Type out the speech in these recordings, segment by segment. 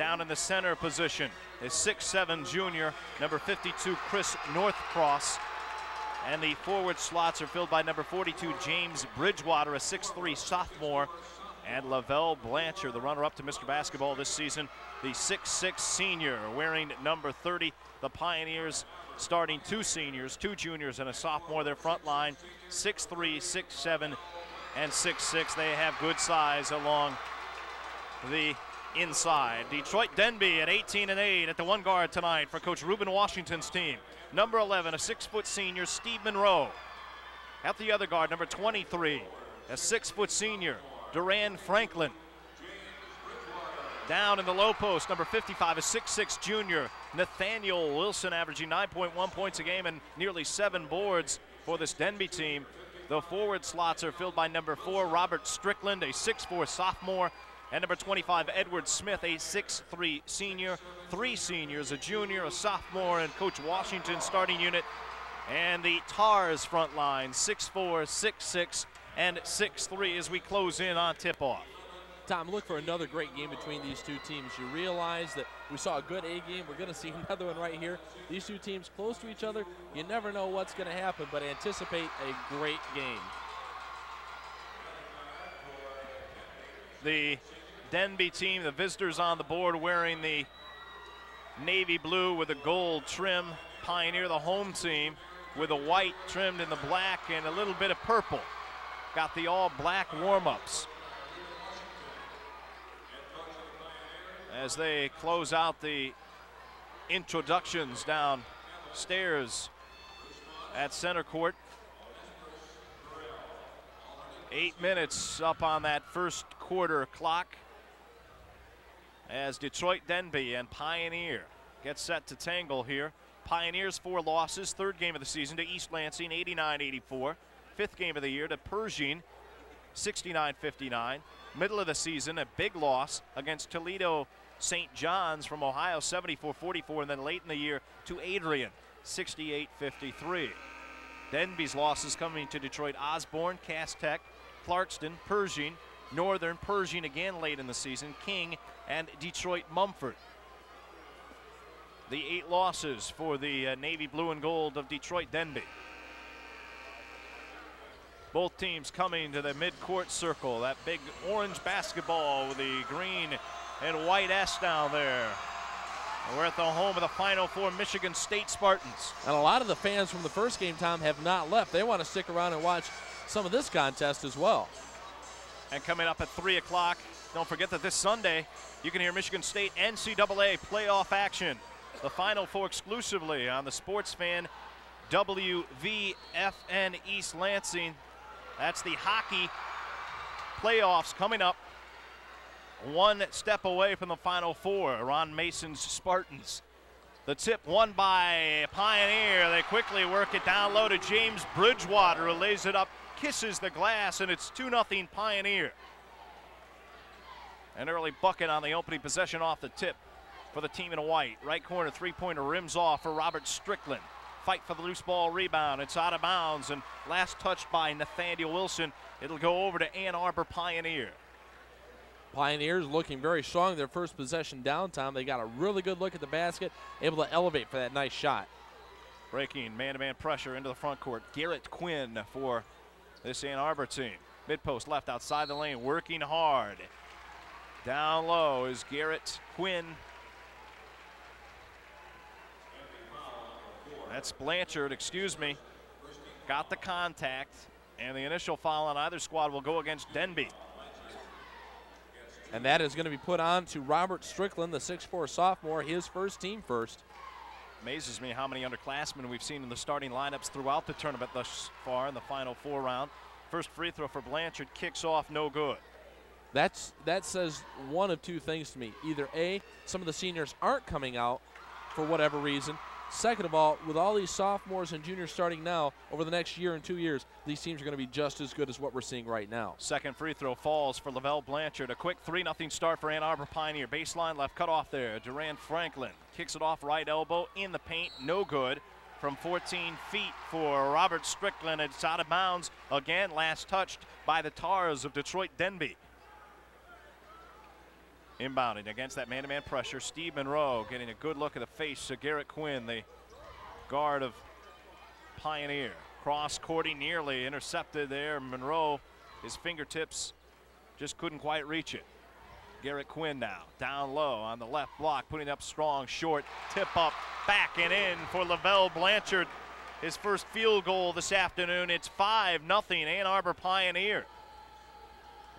down in the center position is 6'7 junior, number 52 Chris Northcross. And the forward slots are filled by number 42 James Bridgewater, a 6'3 sophomore, and Lavell Blanchard, the runner up to Mr. Basketball this season, the 6'6 senior, wearing number 30. The Pioneers starting two seniors, two juniors, and a sophomore. Their front line, 6'3, 6'7, and 6'6. They have good size along the inside. Detroit Denby at 18 and 8 at the one guard tonight for Coach Ruben Washington's team. Number 11, a six foot senior, Steve Monroe. At the other guard, number 23, a six foot senior, Duran Franklin. Down in the low post, number 55, a 6'6 junior, Nathaniel Wilson, averaging 9.1 points a game and nearly seven boards for this Denby team. The forward slots are filled by number four, Robert Strickland, a 6'4 sophomore, and number 25, Edward Smith, a 6'3 senior. Three seniors, a junior, a sophomore, and Coach Washington starting unit. And the Tars front line, 6'4, 6'6, and 6'3 as we close in on tip off. Tom, look for another great game between these two teams. You realize that we saw a good A game. We're going to see another one right here. These two teams close to each other. You never know what's going to happen, but anticipate a great game. The Denby team, the visitors on the board wearing the navy blue with a gold trim. Pioneer, the home team, with a white trimmed in the black and a little bit of purple. Got the all black warm ups. as they close out the introductions downstairs at center court. Eight minutes up on that first quarter clock as Detroit Denby and Pioneer get set to tangle here. Pioneers four losses, third game of the season to East Lansing 89-84, fifth game of the year to Pershing 69-59. Middle of the season, a big loss against Toledo St. John's from Ohio 74-44 and then late in the year to Adrian 68-53. Denby's losses coming to Detroit Osborne, Cass Tech, Clarkston, Pershing, Northern, Pershing again late in the season, King, and Detroit Mumford. The eight losses for the uh, Navy Blue and Gold of Detroit Denby. Both teams coming to the mid-court circle, that big orange basketball with the green and white S down there. We're at the home of the Final Four Michigan State Spartans. And a lot of the fans from the first game, Tom, have not left. They want to stick around and watch some of this contest as well. And coming up at 3 o'clock, don't forget that this Sunday, you can hear Michigan State NCAA playoff action. The Final Four exclusively on the Sports Fan WVFN East Lansing. That's the hockey playoffs coming up one step away from the Final Four. Ron Mason's Spartans. The tip won by Pioneer. They quickly work it down low to James Bridgewater, who lays it up, kisses the glass, and it's 2 0 Pioneer. An early bucket on the opening possession off the tip for the team in white. Right corner three pointer rims off for Robert Strickland. Fight for the loose ball rebound. It's out of bounds and last touched by Nathaniel Wilson. It'll go over to Ann Arbor Pioneer. Pioneers looking very strong their first possession downtown. They got a really good look at the basket, able to elevate for that nice shot. Breaking man-to-man pressure into the front court. Garrett Quinn for this Ann Arbor team. Mid post left outside the lane, working hard. Down low is Garrett Quinn. That's Blanchard, excuse me. Got the contact, and the initial foul on either squad will go against Denby. And that is going to be put on to Robert Strickland, the 6'4 sophomore, his first team first. Amazes me how many underclassmen we've seen in the starting lineups throughout the tournament thus far in the final four round. First free throw for Blanchard kicks off no good. That's that says one of two things to me. Either A, some of the seniors aren't coming out for whatever reason, Second of all, with all these sophomores and juniors starting now, over the next year and two years, these teams are going to be just as good as what we're seeing right now. Second free throw falls for Lavell Blanchard. A quick 3 0 start for Ann Arbor Pioneer. Baseline left cut off there. Duran Franklin kicks it off right elbow in the paint. No good from 14 feet for Robert Strickland. It's out of bounds again, last touched by the Tars of Detroit Denby. Inbounding against that man-to-man pressure. Steve Monroe getting a good look at the face of Garrett Quinn, the guard of Pioneer. Cross courting nearly intercepted there. Monroe, his fingertips just couldn't quite reach it. Garrett Quinn now down low on the left block, putting up strong, short, tip up, back and in for Lavell Blanchard. His first field goal this afternoon. It's 5 0 Ann Arbor Pioneer.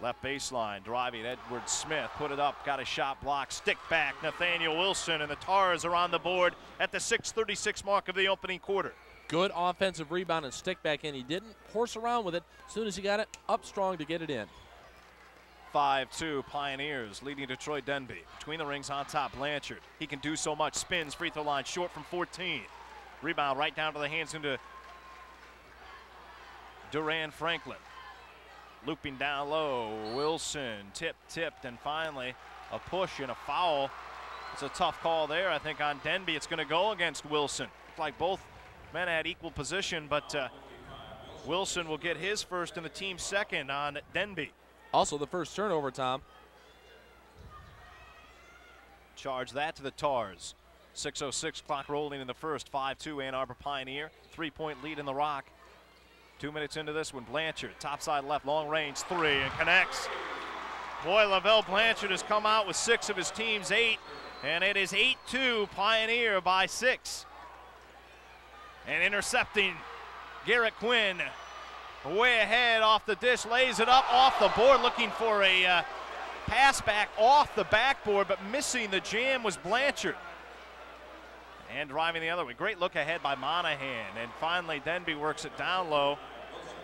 Left baseline, driving Edward Smith, put it up, got a shot block, stick back, Nathaniel Wilson, and the Tars are on the board at the 6.36 mark of the opening quarter. Good offensive rebound and stick back in. He didn't horse around with it. As soon as he got it, up strong to get it in. 5-2 Pioneers leading Detroit Denby. Between the rings on top, Blanchard. He can do so much. Spins, free throw line, short from 14. Rebound right down to the hands into Duran Franklin. Looping down low, Wilson, tip, tipped, and finally a push and a foul. It's a tough call there, I think, on Denby. It's going to go against Wilson. Looked like both men had equal position, but uh, Wilson will get his first and the team second on Denby. Also, the first turnover, Tom. Charge that to the Tars. 6.06 clock rolling in the first. 5-2 Ann Arbor Pioneer. Three-point lead in the Rock. Two minutes into this one, Blanchard, top side left, long range three, and connects. Boy, Lavell Blanchard has come out with six of his team's eight, and it is 8-2 Pioneer by six. And intercepting Garrett Quinn way ahead off the dish, lays it up off the board, looking for a uh, pass back off the backboard, but missing the jam was Blanchard. And driving the other way. Great look ahead by Monahan. And finally, Denby works it down low.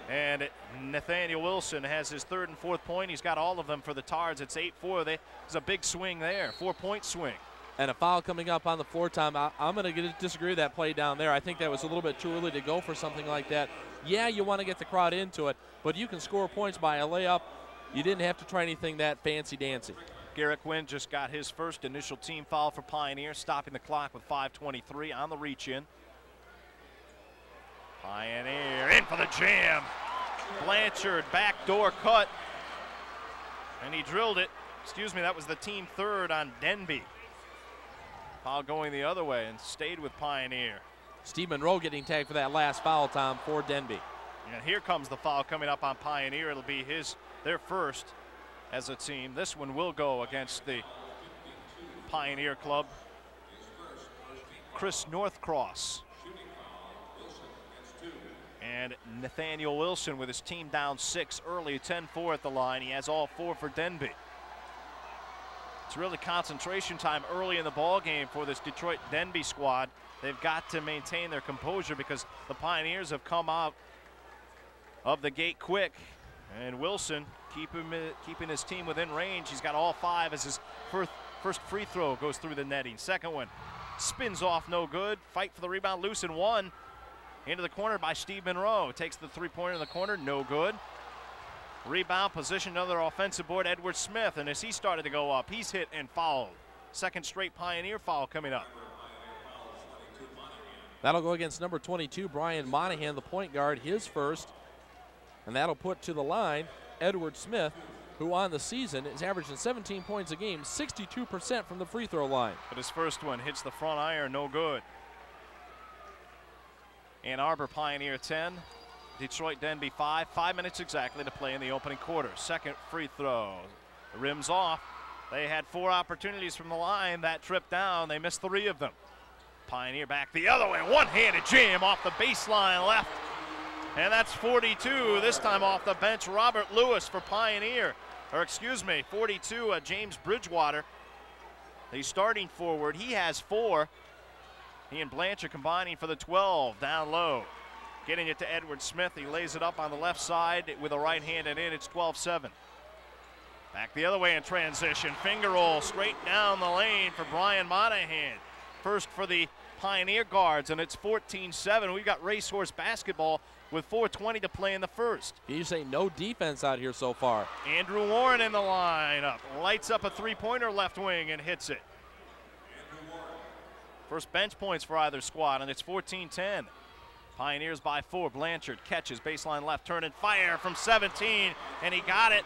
And Nathaniel Wilson has his third and fourth point. He's got all of them for the Tars. It's 8-4. There's a big swing there, four-point swing. And a foul coming up on the floor time. I, am going to disagree with that play down there. I think that was a little bit too early to go for something like that. Yeah, you want to get the crowd into it, but you can score points by a layup. You didn't have to try anything that fancy-dancy. Garrett Quinn just got his first initial team foul for Pioneer, stopping the clock with 5.23 on the reach in. Pioneer in for the jam. Blanchard backdoor cut. And he drilled it. Excuse me, that was the team third on Denby. Foul going the other way and stayed with Pioneer. Steve Monroe getting tagged for that last foul time for Denby. And here comes the foul coming up on Pioneer. It'll be his their first as a team. This one will go against the Pioneer Club. Chris Northcross. And Nathaniel Wilson with his team down six early, 10-4 at the line. He has all four for Denby. It's really concentration time early in the ball game for this Detroit Denby squad. They've got to maintain their composure because the Pioneers have come out of the gate quick. And Wilson keep him, keeping his team within range. He's got all five as his first, first free throw goes through the netting. Second one spins off, no good. Fight for the rebound, loose and one. Into the corner by Steve Monroe. Takes the three-pointer in the corner, no good. Rebound, position, another offensive board, Edward Smith. And as he started to go up, he's hit and fouled. Second straight Pioneer foul coming up. That'll go against number 22, Brian Monahan, the point guard, his first. And that'll put to the line Edward Smith, who on the season is averaging 17 points a game, 62% from the free throw line. But his first one hits the front iron, no good. Ann Arbor Pioneer 10, Detroit Denby 5. Five minutes exactly to play in the opening quarter. Second free throw. The rim's off. They had four opportunities from the line. That trip down, they missed three of them. Pioneer back the other way. One-handed jam off the baseline left. And that's 42, this time off the bench, Robert Lewis for Pioneer. Or excuse me, 42, uh, James Bridgewater. The starting forward, he has four. He and Blanch are combining for the 12, down low. Getting it to Edward Smith. He lays it up on the left side with a right hand and in. It's 12-7. Back the other way in transition. Finger roll straight down the lane for Brian Monahan. First for the Pioneer guards, and it's 14-7. We've got racehorse basketball with 4.20 to play in the first. You say no defense out here so far. Andrew Warren in the lineup. Lights up a three-pointer left wing and hits it. First bench points for either squad, and it's 14-10. Pioneers by four. Blanchard catches baseline left, turn and fire from 17, and he got it.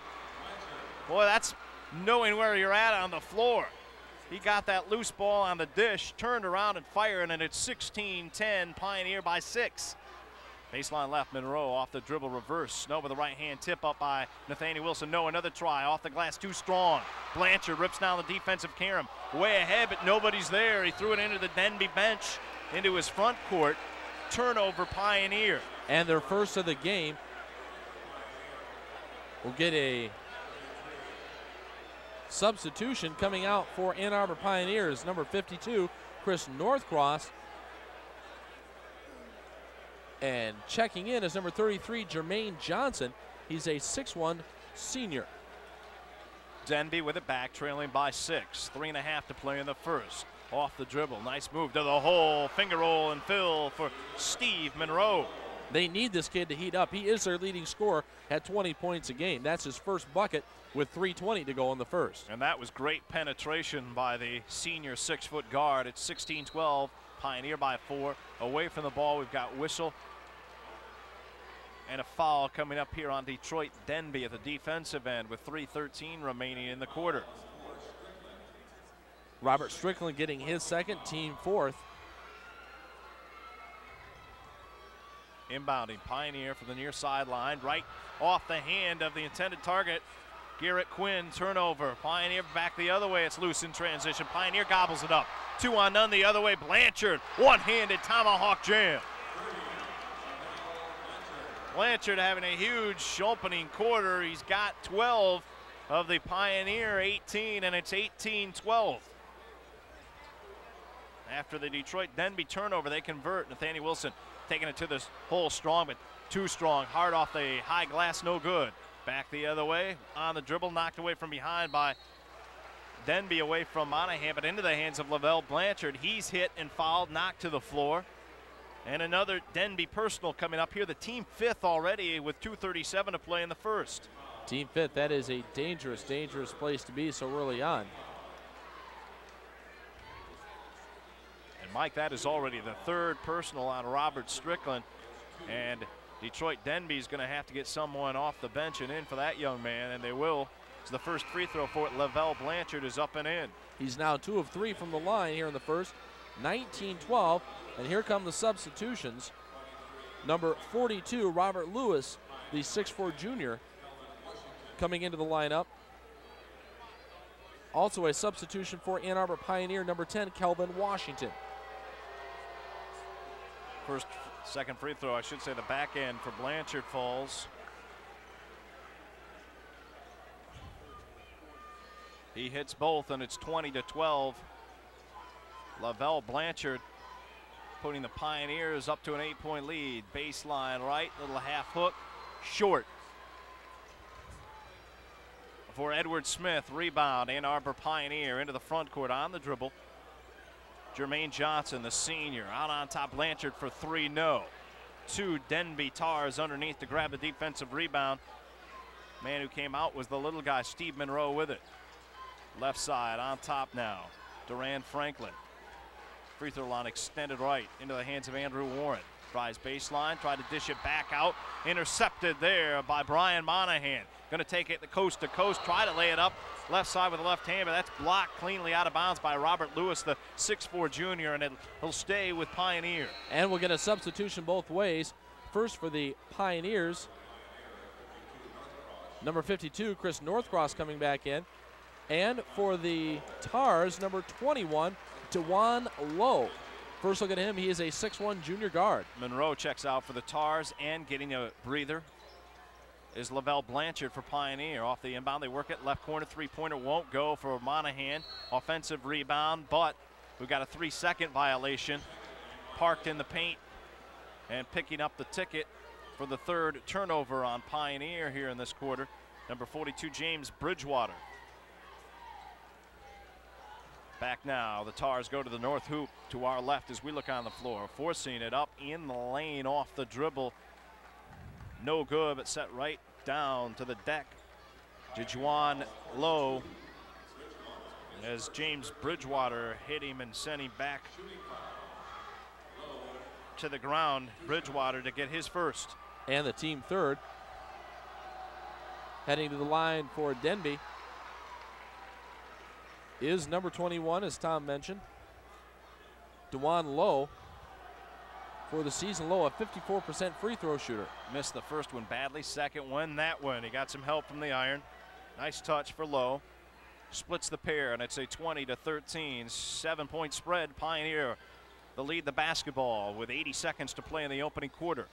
Boy, that's knowing where you're at on the floor. He got that loose ball on the dish, turned around and fired, and it's 16-10, Pioneer by six. Baseline left, Monroe off the dribble reverse. Snow with the right hand tip up by Nathaniel Wilson. No, another try off the glass, too strong. Blanchard rips down the defensive carom. Way ahead, but nobody's there. He threw it into the Denby bench, into his front court. Turnover, Pioneer. And their first of the game will get a substitution coming out for Ann Arbor Pioneers. Number 52, Chris Northcross. And checking in is number 33, Jermaine Johnson. He's a 6'1 senior. Denby with it back, trailing by six. Three and a half to play in the first. Off the dribble. Nice move to the hole. Finger roll and fill for Steve Monroe. They need this kid to heat up. He is their leading scorer at 20 points a game. That's his first bucket with 3.20 to go in the first. And that was great penetration by the senior six foot guard. It's 16 12. Pioneer by four. Away from the ball, we've got Whistle and a foul coming up here on Detroit Denby at the defensive end with 3.13 remaining in the quarter. Robert Strickland getting his second, team fourth. Inbounding Pioneer from the near sideline, right off the hand of the intended target. Garrett Quinn turnover. Pioneer back the other way. It's loose in transition. Pioneer gobbles it up. Two on none the other way. Blanchard, one handed tomahawk jam. Blanchard having a huge opening quarter. He's got 12 of the Pioneer 18, and it's 18 12. After the Detroit Denby turnover, they convert. Nathaniel Wilson taking it to the hole strong, but too strong. Hard off the high glass, no good. Back the other way on the dribble, knocked away from behind by Denby away from Monahan, but into the hands of Lavell Blanchard. He's hit and fouled, knocked to the floor. And another Denby personal coming up here. The team fifth already with 2.37 to play in the first. Team fifth, that is a dangerous, dangerous place to be so early on. And Mike, that is already the third personal on Robert Strickland. And Detroit Denby is going to have to get someone off the bench and in for that young man, and they will. It's the first free throw for it. Lavell Blanchard is up and in. He's now two of three from the line here in the first. 19 12. And here come the substitutions. Number 42, Robert Lewis, the 6'4 junior, coming into the lineup. Also a substitution for Ann Arbor Pioneer, number 10, Kelvin Washington. First, second free throw, I should say the back end for Blanchard falls. He hits both, and it's 20 to 12. Lavell Blanchard putting the Pioneers up to an eight point lead. Baseline right, little half hook, short. For Edward Smith, rebound, Ann Arbor Pioneer into the front court on the dribble. Jermaine Johnson, the senior, out on top. Blanchard for three, no. Two Denby Tars underneath to grab the defensive rebound. Man who came out was the little guy, Steve Monroe, with it. Left side on top now. Duran Franklin. Free throw line extended right into the hands of Andrew Warren. Tries baseline, tried to dish it back out. Intercepted there by Brian Monahan. Going to take it the coast to coast, try to lay it up left side with the left hand, but that's blocked cleanly out of bounds by Robert Lewis, the 6'4 junior, and he'll stay with Pioneer. And we'll get a substitution both ways. First for the Pioneers, number 52, Chris Northcross coming back in. And for the Tars, number 21, Dewan Lowe. First look at him, he is a 6'1 junior guard. Monroe checks out for the Tars and getting a breather is Lavell Blanchard for Pioneer. Off the inbound, they work it. Left corner three-pointer won't go for Monahan. Offensive rebound, but we've got a three-second violation. Parked in the paint and picking up the ticket for the third turnover on Pioneer here in this quarter. Number 42, James Bridgewater. Back now, the Tars go to the north hoop to our left as we look on the floor, forcing it up in the lane off the dribble. No good, but set right down to the deck. Dewan Lowe as James Bridgewater hit him and sent him back to the ground. Bridgewater to get his first. And the team third. Heading to the line for Denby is number 21, as Tom mentioned. Dewan Lowe for the season low, a 54% free throw shooter. Missed the first one badly, second one, that one. He got some help from the iron. Nice touch for Lowe. Splits the pair, and it's a 20 to 13, seven point spread. Pioneer the lead the basketball with 80 seconds to play in the opening quarter.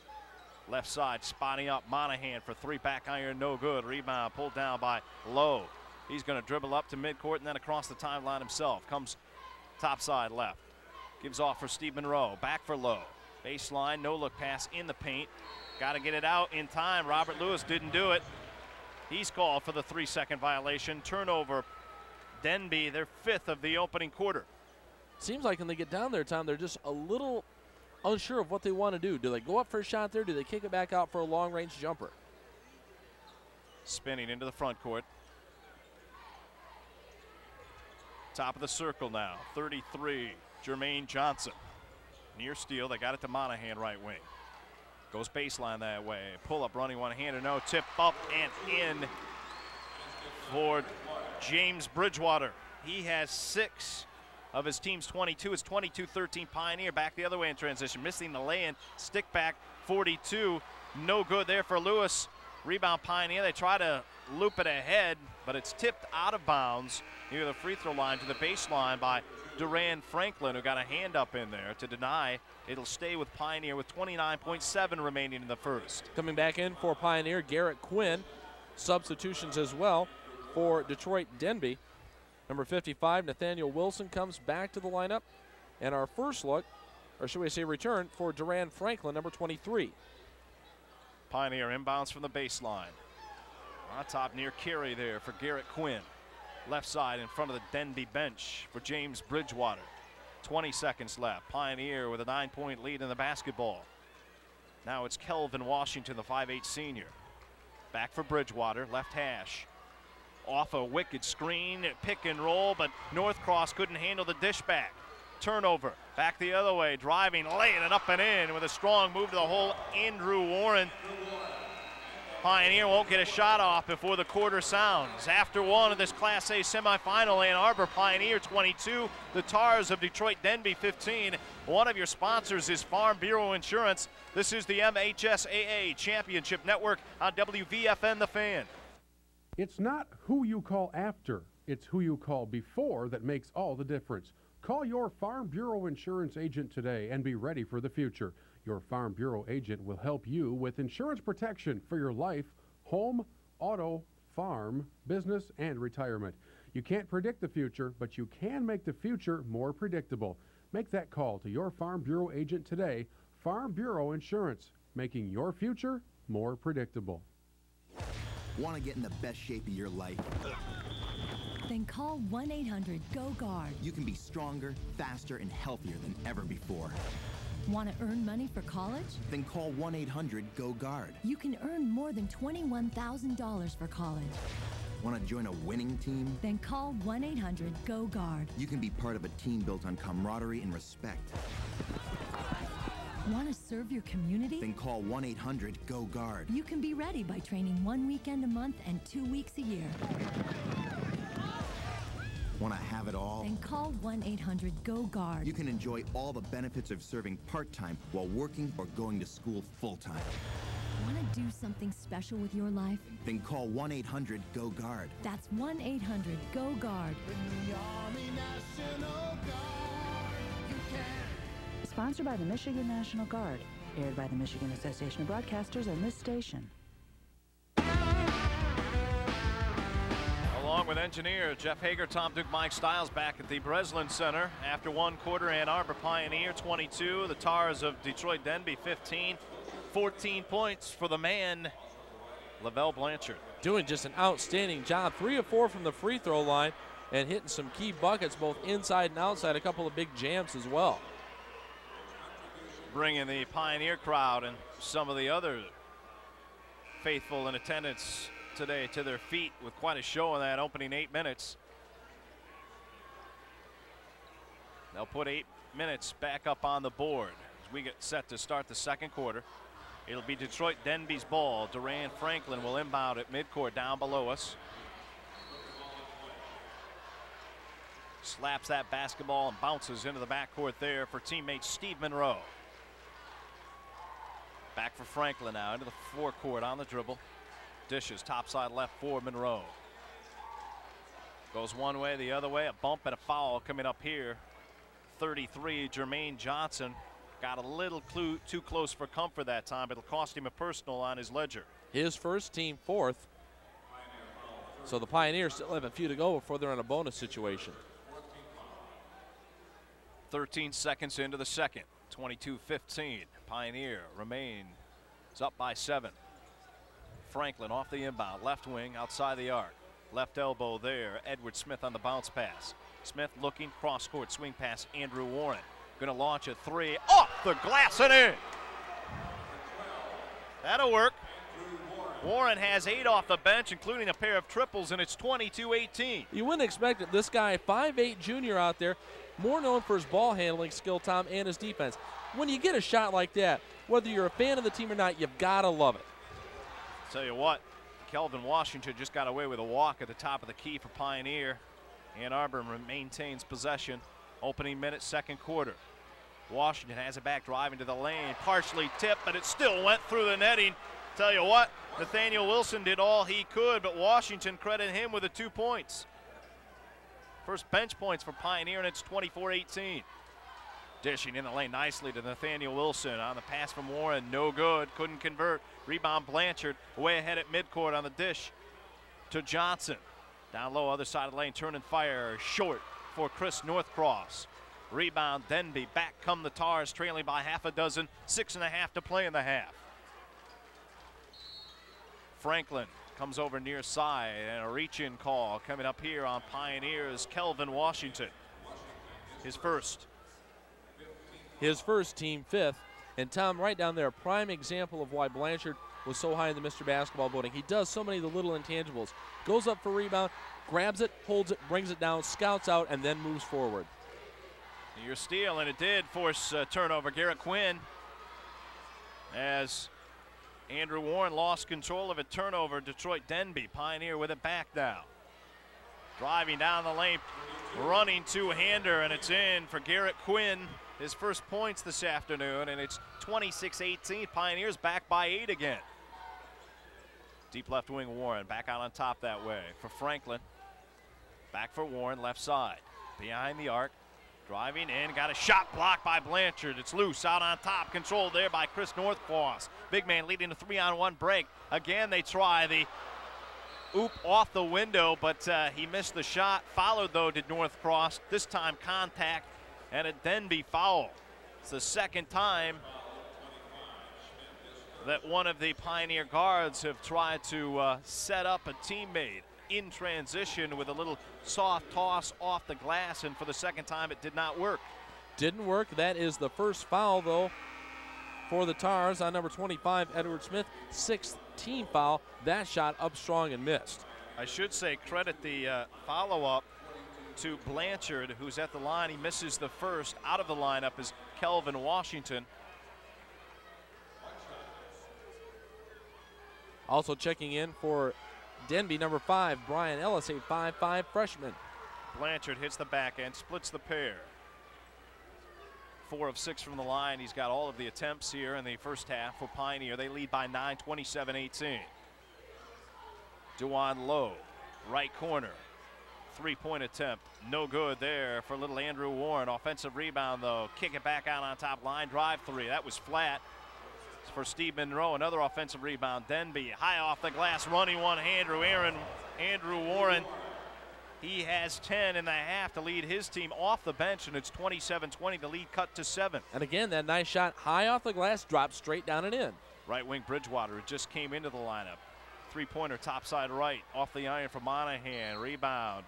Left side spotting up Monahan for three back iron, no good. Rebound pulled down by Lowe. He's going to dribble up to midcourt and then across the timeline himself. Comes top side left. Gives off for Steve Monroe. Back for Lowe. Baseline, no look pass in the paint. Got to get it out in time. Robert Lewis didn't do it. He's called for the three second violation. Turnover. Denby, their fifth of the opening quarter. Seems like when they get down there, Tom, they're just a little unsure of what they want to do. Do they go up for a shot there? Do they kick it back out for a long range jumper? Spinning into the front court. Top of the circle now. 33. Jermaine Johnson. Near steal. They got it to Monahan right wing. Goes baseline that way. Pull up running one hander. No tip up and in for James Bridgewater. He has six of his team's 22. It's 22-13 Pioneer back the other way in transition. Missing the lay-in. Stick back 42. No good there for Lewis. Rebound Pioneer. They try to loop it ahead, but it's tipped out of bounds near the free throw line to the baseline by Duran Franklin, who got a hand up in there to deny. It'll stay with Pioneer with 29.7 remaining in the first. Coming back in for Pioneer, Garrett Quinn. Substitutions as well for Detroit Denby. Number 55, Nathaniel Wilson comes back to the lineup. And our first look, or should we say return, for Duran Franklin, number 23. Pioneer inbounds from the baseline. On top near Carey there for Garrett Quinn. Left side in front of the Denby bench for James Bridgewater. 20 seconds left. Pioneer with a nine point lead in the basketball. Now it's Kelvin Washington, the 5'8 senior. Back for Bridgewater, left hash. Off a wicked screen, pick and roll, but Northcross couldn't handle the dish back. Turnover, back the other way, driving, laying it up and in with a strong move to the hole. Andrew Warren Pioneer won't get a shot off before the quarter sounds. After one of this Class A semifinal, Ann Arbor Pioneer 22, the Tars of Detroit Denby 15. One of your sponsors is Farm Bureau Insurance. This is the MHSAA Championship Network on WVFN The Fan. It's not who you call after, it's who you call before that makes all the difference. Call your Farm Bureau Insurance agent today and be ready for the future. Your Farm Bureau agent will help you with insurance protection for your life, home, auto, farm, business, and retirement. You can't predict the future, but you can make the future more predictable. Make that call to your Farm Bureau agent today. Farm Bureau Insurance, making your future more predictable. Want to get in the best shape of your life? Then call 1 800 GO GUARD. You can be stronger, faster, and healthier than ever before. Want to earn money for college? Then call 1 800 GO GUARD. You can earn more than $21,000 for college. Want to join a winning team? Then call 1 800 GO GUARD. You can be part of a team built on camaraderie and respect. Want to serve your community? Then call 1 800 GO GUARD. You can be ready by training one weekend a month and two weeks a year. Want to have it all? Then call 1 800 GO GUARD. You can enjoy all the benefits of serving part time while working or going to school full time. Want to do something special with your life? Then call 1 800 GO GUARD. That's 1 800 GO GUARD. Sponsored by the Michigan National Guard. Aired by the Michigan Association of Broadcasters and this station. With engineer Jeff Hager, Tom Duke, Mike Stiles back at the Breslin Center. After one quarter, Ann Arbor Pioneer 22, the Tars of Detroit Denby 15. 14 points for the man, Lavell Blanchard. Doing just an outstanding job. Three of four from the free throw line and hitting some key buckets both inside and outside. A couple of big jams as well. Bringing the Pioneer crowd and some of the other faithful in attendance today to their feet with quite a show in that opening eight minutes. They'll put eight minutes back up on the board as we get set to start the second quarter. It'll be Detroit Denby's ball. Duran Franklin will inbound at midcourt down below us. Slaps that basketball and bounces into the backcourt there for teammate Steve Monroe. Back for Franklin now into the forecourt on the dribble. Dishes topside left for Monroe. Goes one way, the other way. A bump and a foul coming up here. 33, Jermaine Johnson got a little clue, too close for comfort that time, it'll cost him a personal on his ledger. His first team fourth. So the Pioneers still have a few to go before they're in a bonus situation. 13 seconds into the second. 22-15. Pioneer remains up by seven. Franklin off the inbound, left wing outside the arc. Left elbow there. Edward Smith on the bounce pass. Smith looking cross court swing pass. Andrew Warren going to launch a three off the glass and in. That'll work. Warren has eight off the bench, including a pair of triples, and it's 22-18. You wouldn't expect it. This guy, 5'8 junior out there, more known for his ball handling skill, Tom, and his defense. When you get a shot like that, whether you're a fan of the team or not, you've got to love it. Tell you what, Kelvin Washington just got away with a walk at the top of the key for Pioneer. Ann Arbor maintains possession. Opening minute, second quarter. Washington has it back driving to the lane, partially tipped, but it still went through the netting. Tell you what, Nathaniel Wilson did all he could, but Washington credit him with the two points. First bench points for Pioneer, and it's 24 18. Dishing in the lane nicely to Nathaniel Wilson on the pass from Warren. No good. Couldn't convert. Rebound Blanchard way ahead at midcourt on the dish to Johnson. Down low, other side of the lane. Turn and fire. Short for Chris Northcross. Rebound Denby. Back come the Tars, trailing by half a dozen. Six and a half to play in the half. Franklin comes over near side and a reach in call coming up here on Pioneers. Kelvin Washington. His first. His first team fifth. And Tom, right down there, a prime example of why Blanchard was so high in the Mr. Basketball voting. He does so many of the little intangibles. Goes up for rebound, grabs it, holds it, brings it down, scouts out, and then moves forward. Your steal, and it did force a turnover. Garrett Quinn as Andrew Warren lost control of a turnover. Detroit Denby, Pioneer with it back now. Driving down the lane, running two-hander, and it's in for Garrett Quinn. His first points this afternoon, and it's 26-18. Pioneers back by eight again. Deep left wing Warren back out on top that way for Franklin. Back for Warren, left side. Behind the arc, Driving in, got a shot blocked by Blanchard. It's loose out on top, controlled there by Chris Northcross. Big man leading a three on one break. Again, they try the oop off the window, but uh, he missed the shot. Followed, though, did Northcross. This time, contact and it then be foul. It's the second time that one of the Pioneer guards have tried to uh, set up a teammate in transition with a little soft toss off the glass, and for the second time, it did not work. Didn't work. That is the first foul, though, for the Tars on number 25, Edward Smith. Sixth team foul. That shot up strong and missed. I should say credit the uh, follow up to Blanchard, who's at the line. He misses the first. Out of the lineup is Kelvin Washington. Also checking in for Denby, number five, Brian Ellis, a 5'5 freshman. Blanchard hits the back end, splits the pair. Four of six from the line. He's got all of the attempts here in the first half for Pioneer. They lead by 9, 27 18. Dewan Lowe, right corner. Three point attempt, no good there for little Andrew Warren. Offensive rebound, though. Kick it back out on top line, drive three. That was flat for Steve Monroe. Another offensive rebound. Denby high off the glass, running one hander. Aaron Andrew Warren. He has 10 in the half to lead his team off the bench, and it's 27-20. The lead cut to seven. And again, that nice shot high off the glass, dropped straight down and in. Right wing Bridgewater just came into the lineup. Three-pointer top side right, off the iron for Monahan. Rebound.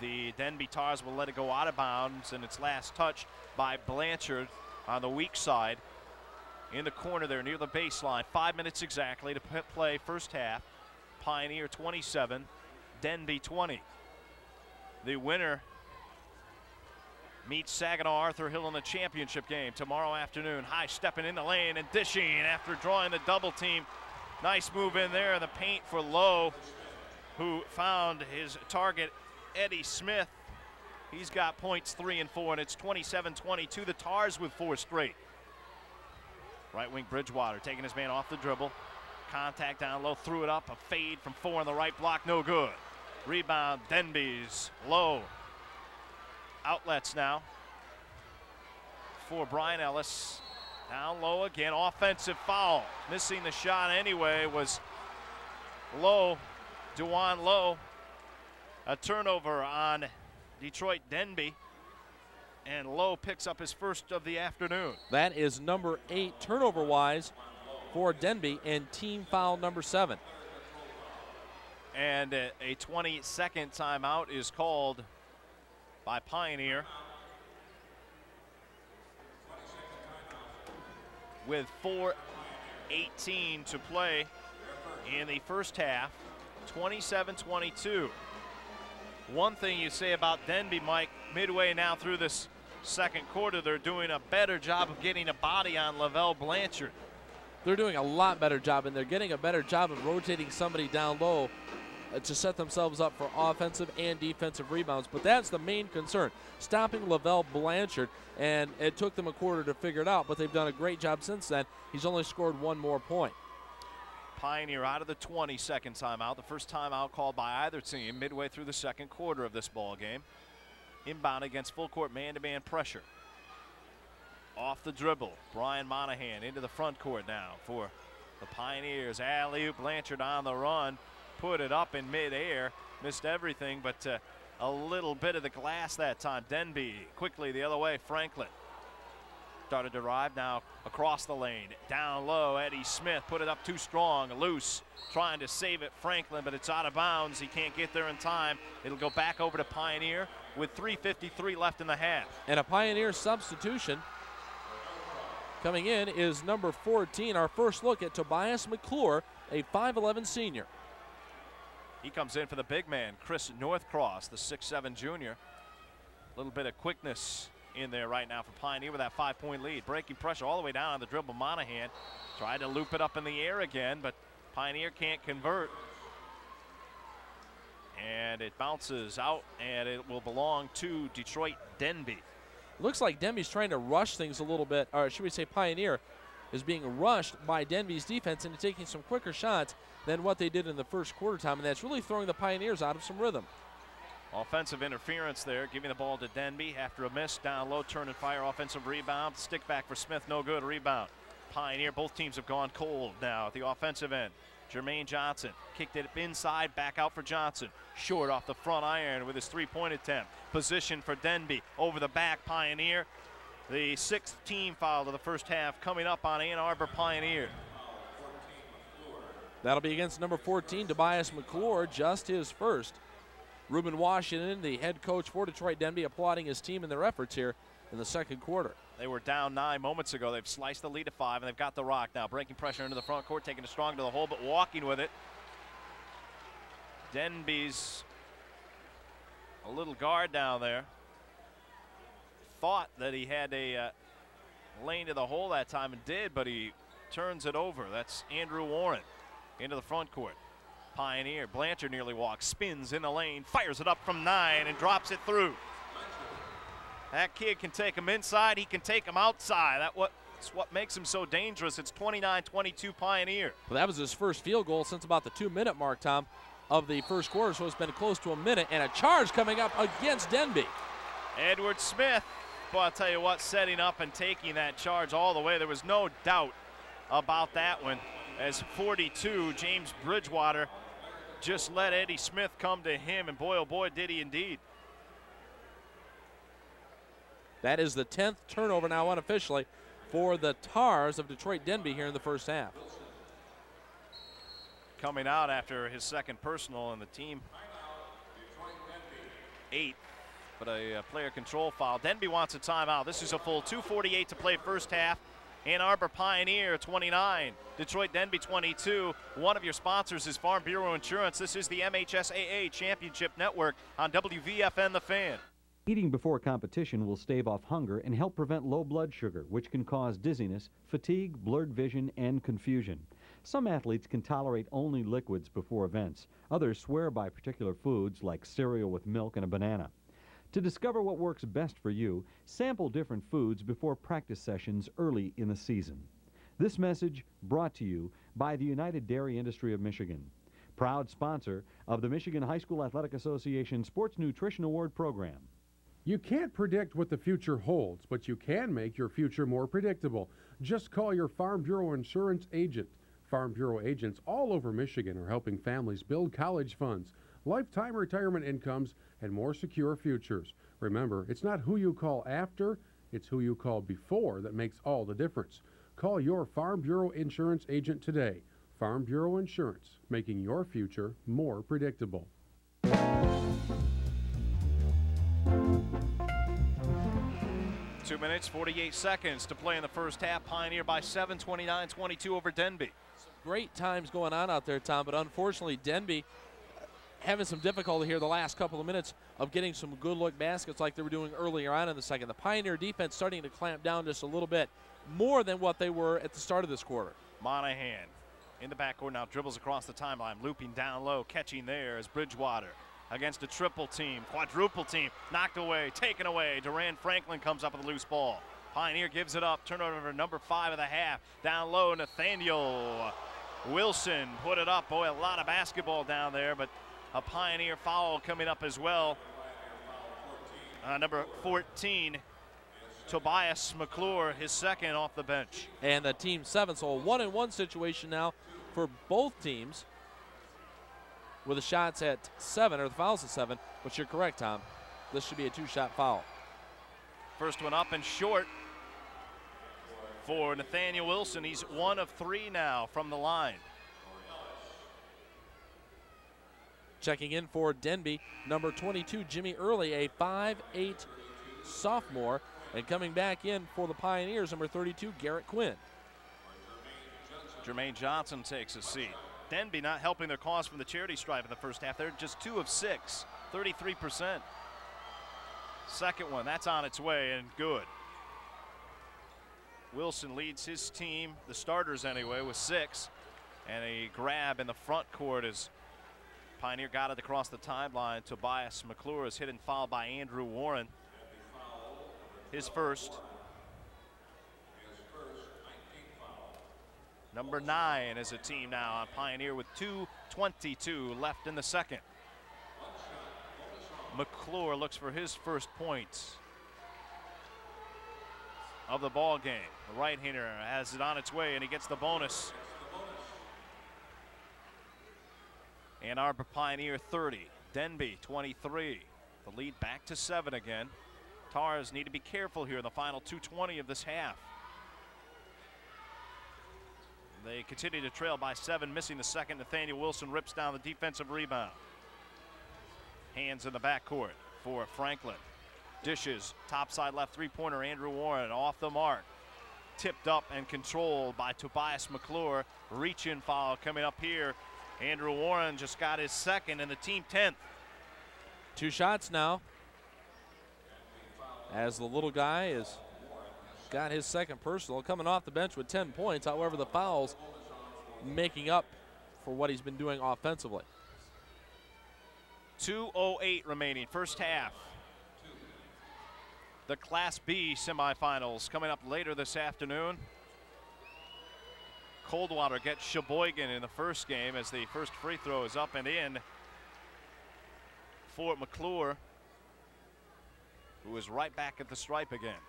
The Denby Tars will let it go out of bounds, and it's last touched by Blanchard on the weak side in the corner there near the baseline. Five minutes exactly to play first half. Pioneer 27, Denby 20. The winner meets Saginaw Arthur Hill in the championship game tomorrow afternoon. High stepping in the lane and dishing after drawing the double team. Nice move in there. In the paint for Lowe, who found his target, Eddie Smith. He's got points three and four, and it's 27 22. The Tars with four straight. Right wing Bridgewater taking his man off the dribble. Contact down low, threw it up. A fade from four on the right block, no good. Rebound, Denby's low. Outlets now for Brian Ellis. Down low again, offensive foul. Missing the shot anyway was Lowe, Dewan Lowe. A turnover on Detroit Denby. And Lowe picks up his first of the afternoon. That is number eight turnover wise for Denby and team foul number seven. And a 20 second timeout is called by Pioneer. With 4.18 to play in the first half, 27 22. One thing you say about Denby, Mike, midway now through this second quarter, they're doing a better job of getting a body on Lavell Blanchard. They're doing a lot better job, and they're getting a better job of rotating somebody down low uh, to set themselves up for offensive and defensive rebounds. But that's the main concern, stopping Lavell Blanchard. And it took them a quarter to figure it out, but they've done a great job since then. He's only scored one more point. Pioneer out of the 20 second timeout, the first timeout called by either team midway through the second quarter of this ball game. Inbound against full court man-to-man pressure. Off the dribble, Brian Monahan into the front court now for the Pioneers. Alley Blanchard on the run, put it up in midair, missed everything, but uh, a little bit of the glass that time. Denby quickly the other way, Franklin started to drive now across the lane. Down low, Eddie Smith put it up too strong, loose, trying to save it, Franklin, but it's out of bounds. He can't get there in time. It'll go back over to Pioneer with 3.53 left in the half. And a Pioneer substitution coming in is number 14. Our first look at Tobias McClure, a 5'11 senior. He comes in for the big man, Chris Northcross, the 6'7 junior. A little bit of quickness in there right now for Pioneer with that five point lead. Breaking pressure all the way down on the dribble. Monahan tried to loop it up in the air again, but Pioneer can't convert. And it bounces out, and it will belong to Detroit Denby. Looks like Denby's trying to rush things a little bit, or should we say Pioneer is being rushed by Denby's defense into taking some quicker shots than what they did in the first quarter time, and that's really throwing the Pioneers out of some rhythm. Offensive interference there, giving the ball to Denby after a miss down low, turn and fire, offensive rebound, stick back for Smith, no good, rebound. Pioneer, both teams have gone cold now at the offensive end. Jermaine Johnson kicked it inside, back out for Johnson. Short off the front iron with his three-point attempt. Position for Denby over the back, Pioneer. The sixth team foul of the first half coming up on Ann Arbor Pioneer. That'll be against number 14, Tobias McClure, just his first. Reuben Washington, the head coach for Detroit Denby, applauding his team and their efforts here in the second quarter. They were down nine moments ago. They've sliced the lead to five, and they've got the rock now. Breaking pressure into the front court, taking it strong to the hole, but walking with it. Denby's a little guard down there. Thought that he had a uh, lane to the hole that time and did, but he turns it over. That's Andrew Warren into the front court. Pioneer. Blanchard nearly walks, spins in the lane, fires it up from nine, and drops it through. That kid can take him inside, he can take him outside. That what it's what makes him so dangerous. It's 29-22 Pioneer. Well, that was his first field goal since about the two-minute mark, Tom, of the first quarter, so it's been close to a minute, and a charge coming up against Denby. Edward Smith, but I'll tell you what, setting up and taking that charge all the way. There was no doubt about that one. As 42, James Bridgewater just let Eddie Smith come to him, and boy, oh boy, did he indeed. That is the 10th turnover now unofficially for the Tars of Detroit Denby here in the first half. Coming out after his second personal and the team eight, but a, a player control foul. Denby wants a timeout. This is a full 248 to play first half. Ann Arbor Pioneer 29, Detroit Denby 22. One of your sponsors is Farm Bureau Insurance. This is the MHSAA Championship Network on WVFN The Fan. Eating before competition will stave off hunger and help prevent low blood sugar, which can cause dizziness, fatigue, blurred vision, and confusion. Some athletes can tolerate only liquids before events. Others swear by particular foods like cereal with milk and a banana. To discover what works best for you, sample different foods before practice sessions early in the season. This message brought to you by the United Dairy Industry of Michigan, proud sponsor of the Michigan High School Athletic Association Sports Nutrition Award Program. You can't predict what the future holds, but you can make your future more predictable. Just call your Farm Bureau insurance agent. Farm Bureau agents all over Michigan are helping families build college funds, lifetime retirement incomes, and more secure futures. Remember, it's not who you call after, it's who you call before that makes all the difference. Call your Farm Bureau insurance agent today. Farm Bureau Insurance, making your future more predictable. Two minutes, 48 seconds to play in the first half. Pioneer by 7, 29 22 over Denby. Some Great times going on out there, Tom, but unfortunately, Denby having some difficulty here the last couple of minutes of getting some good look baskets like they were doing earlier on in the second. The Pioneer defense starting to clamp down just a little bit more than what they were at the start of this quarter. Monahan in the backcourt now dribbles across the timeline, looping down low, catching there as Bridgewater against a triple team, quadruple team, knocked away, taken away. Duran Franklin comes up with a loose ball. Pioneer gives it up, turnover number five of the half. Down low, Nathaniel Wilson put it up. Boy, a lot of basketball down there, but a Pioneer foul coming up as well. Uh, number 14, Tobias McClure, his second off the bench. And the team seven, so a one and one situation now for both teams with the shots at seven, or the fouls at seven, but you're correct, Tom. This should be a two shot foul. First one up and short for Nathaniel Wilson. He's one of three now from the line. Checking in for Denby, number 22, Jimmy Early, a 5'8 sophomore. And coming back in for the Pioneers, number 32, Garrett Quinn. Jermaine Johnson takes a seat. Denby not helping their cause from the charity stripe in the first half. They're just two of six, 33%. Second one, that's on its way and good. Wilson leads his team, the starters anyway, with six. And a grab in the front court as Pioneer got it across the timeline. Tobias McClure is hit and fouled by Andrew Warren. His first. Number nine is a team now on Pioneer with 2.22 left in the second. McClure looks for his first points of the ball game. The right-hander has it on its way and he gets the bonus. Ann Arbor Pioneer 30, Denby 23. The lead back to seven again. Tars need to be careful here in the final 220 of this half. They continue to trail by seven, missing the second. Nathaniel Wilson rips down the defensive rebound. Hands in the backcourt for Franklin. Dishes, top side left three pointer, Andrew Warren off the mark. Tipped up and controlled by Tobias McClure. Reach in foul coming up here. Andrew Warren just got his second and the team 10th. Two shots now. As the little guy is got his second personal, coming off the bench with 10 points. However, the fouls making up for what he's been doing offensively. 2.08 remaining, first half. The Class B semifinals coming up later this afternoon. Coldwater gets Cheboygan in the first game as the first free throw is up and in for McClure, who is right back at the stripe again.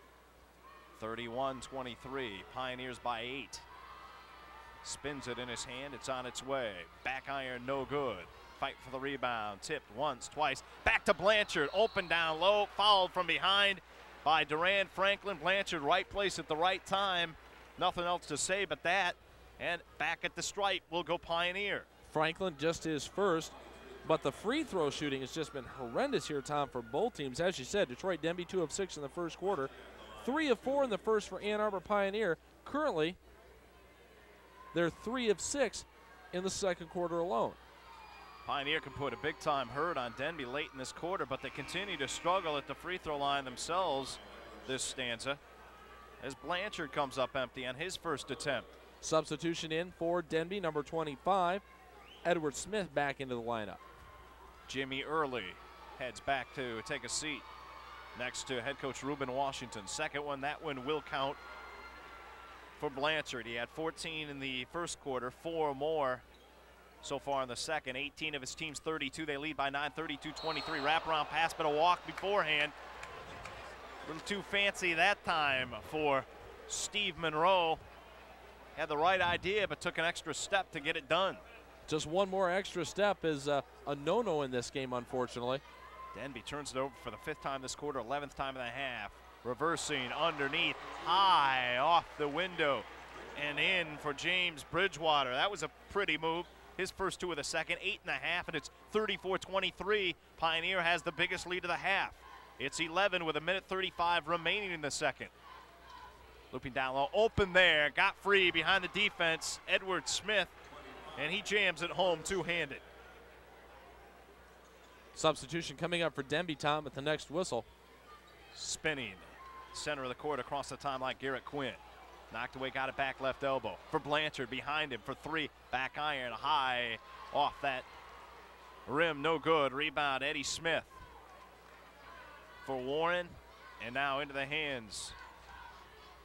31 23. Pioneers by eight. Spins it in his hand. It's on its way. Back iron, no good. Fight for the rebound. Tipped once, twice. Back to Blanchard. Open down low. Fouled from behind by Duran Franklin. Blanchard, right place at the right time. Nothing else to say but that. And back at the stripe will go Pioneer. Franklin just his first, but the free throw shooting has just been horrendous here, Tom, for both teams. As you said, Detroit Denby two of six in the first quarter, three of four in the first for Ann Arbor Pioneer. Currently, they're three of six in the second quarter alone. Pioneer can put a big time hurt on Denby late in this quarter, but they continue to struggle at the free throw line themselves this stanza as Blanchard comes up empty on his first attempt. Substitution in for Denby, number 25. Edward Smith back into the lineup. Jimmy Early heads back to take a seat. next to head coach Reuben Washington. Second one, that one will count for Blanchard. He had 14 in the first quarter, four more so far in the second. 18 of his team's 32. They lead by 9, 32 23. Wraparound pass, but a walk beforehand. A little too fancy that time for Steve Monroe. Had the right idea, but took an extra step to get it done. Just one more extra step is uh, a no no in this game, unfortunately. Denby turns it over for the fifth time this quarter, 11th time in the half. Reversing underneath, high off the window, and in for James Bridgewater. That was a pretty move. His first two of the second, eight and a half, and it's 34 23. Pioneer has the biggest lead of the half. It's 11 with a minute 35 remaining in the second. Looping down low, open there, got free behind the defense. Edward Smith, and he jams it home two handed. Substitution coming up for Denby Tom at the next whistle. Spinning, center of the court across the timeline, Garrett Quinn. Knocked away, got it back left elbow. For Blanchard behind him for three. Back iron high off that rim. No good. Rebound, Eddie Smith. For Warren. And now into the hands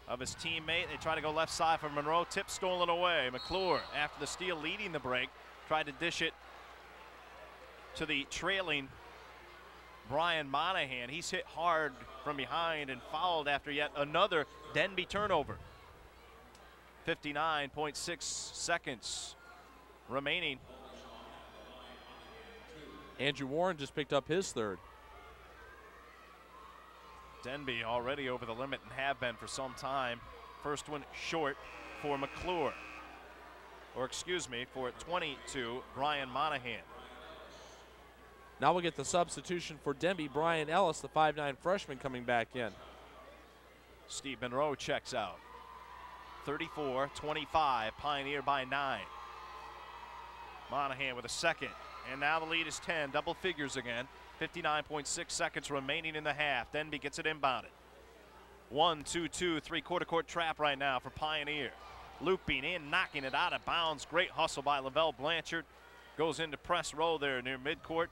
of his teammate. They try to go left side for Monroe. Tip stolen away. McClure, after the steal, leading the break, tried to dish it to the trailing Brian Monahan. He's hit hard from behind and fouled after yet another Denby turnover. 59.6 seconds remaining. Andrew Warren just picked up his third. Denby already over the limit and have been for some time. First one short for McClure. Or excuse me, for 22, Brian Monahan. Now we'll get the substitution for Denby. Brian Ellis, the 5'9 freshman, coming back in. Steve Monroe checks out. 34 25, Pioneer by nine. Monahan with a second, and now the lead is 10, double figures again. 59.6 seconds remaining in the half. Denby gets it inbounded. One, two, two, three quarter court trap right now for Pioneer. Looping in, knocking it out of bounds. Great hustle by Lavell Blanchard. Goes into press row there near midcourt,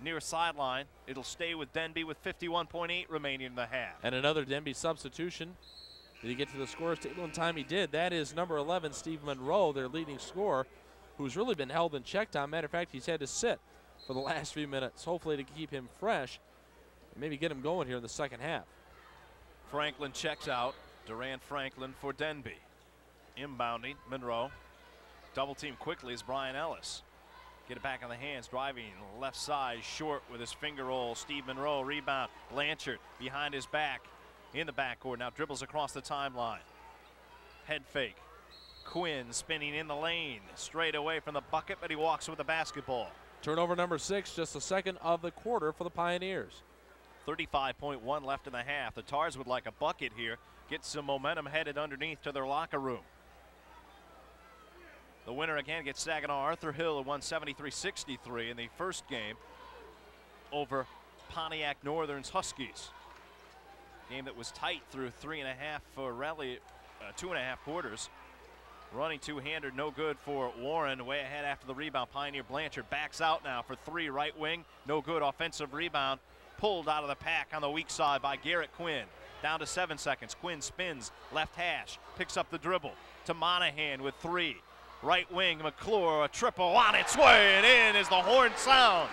near sideline. It'll stay with Denby with 51.8 remaining in the half. And another Denby substitution. Did he get to the scores table in time? He did. That is number 11, Steve Monroe, their leading scorer, who's really been held in check time. Matter of fact, he's had to sit for the last few minutes, hopefully to keep him fresh and maybe get him going here in the second half. Franklin checks out. Durant Franklin for Denby. Inbounding, Monroe. Double team quickly is Brian Ellis. Get it back on the hands, driving left side, short with his finger roll. Steve Monroe rebound. Blanchard behind his back in the backcourt. Now dribbles across the timeline. Head fake. Quinn spinning in the lane, straight away from the bucket, but he walks with the basketball. Turnover number six, just the second of the quarter for the Pioneers. 35.1 left in the half. The Tars would like a bucket here, get some momentum headed underneath to their locker room. The winner again gets Saginaw Arthur Hill at 173-63 in the first game over Pontiac Northern's Huskies. Game that was tight through three and a half for rally, uh, two and a half quarters. Running two-hander, no good for Warren. Way ahead after the rebound. Pioneer Blanchard backs out now for three, right wing. No good. Offensive rebound. Pulled out of the pack on the weak side by Garrett Quinn. Down to seven seconds. Quinn spins left hash, picks up the dribble to Monahan with three. Right wing, McClure, a triple on its way and in as the horn sounds.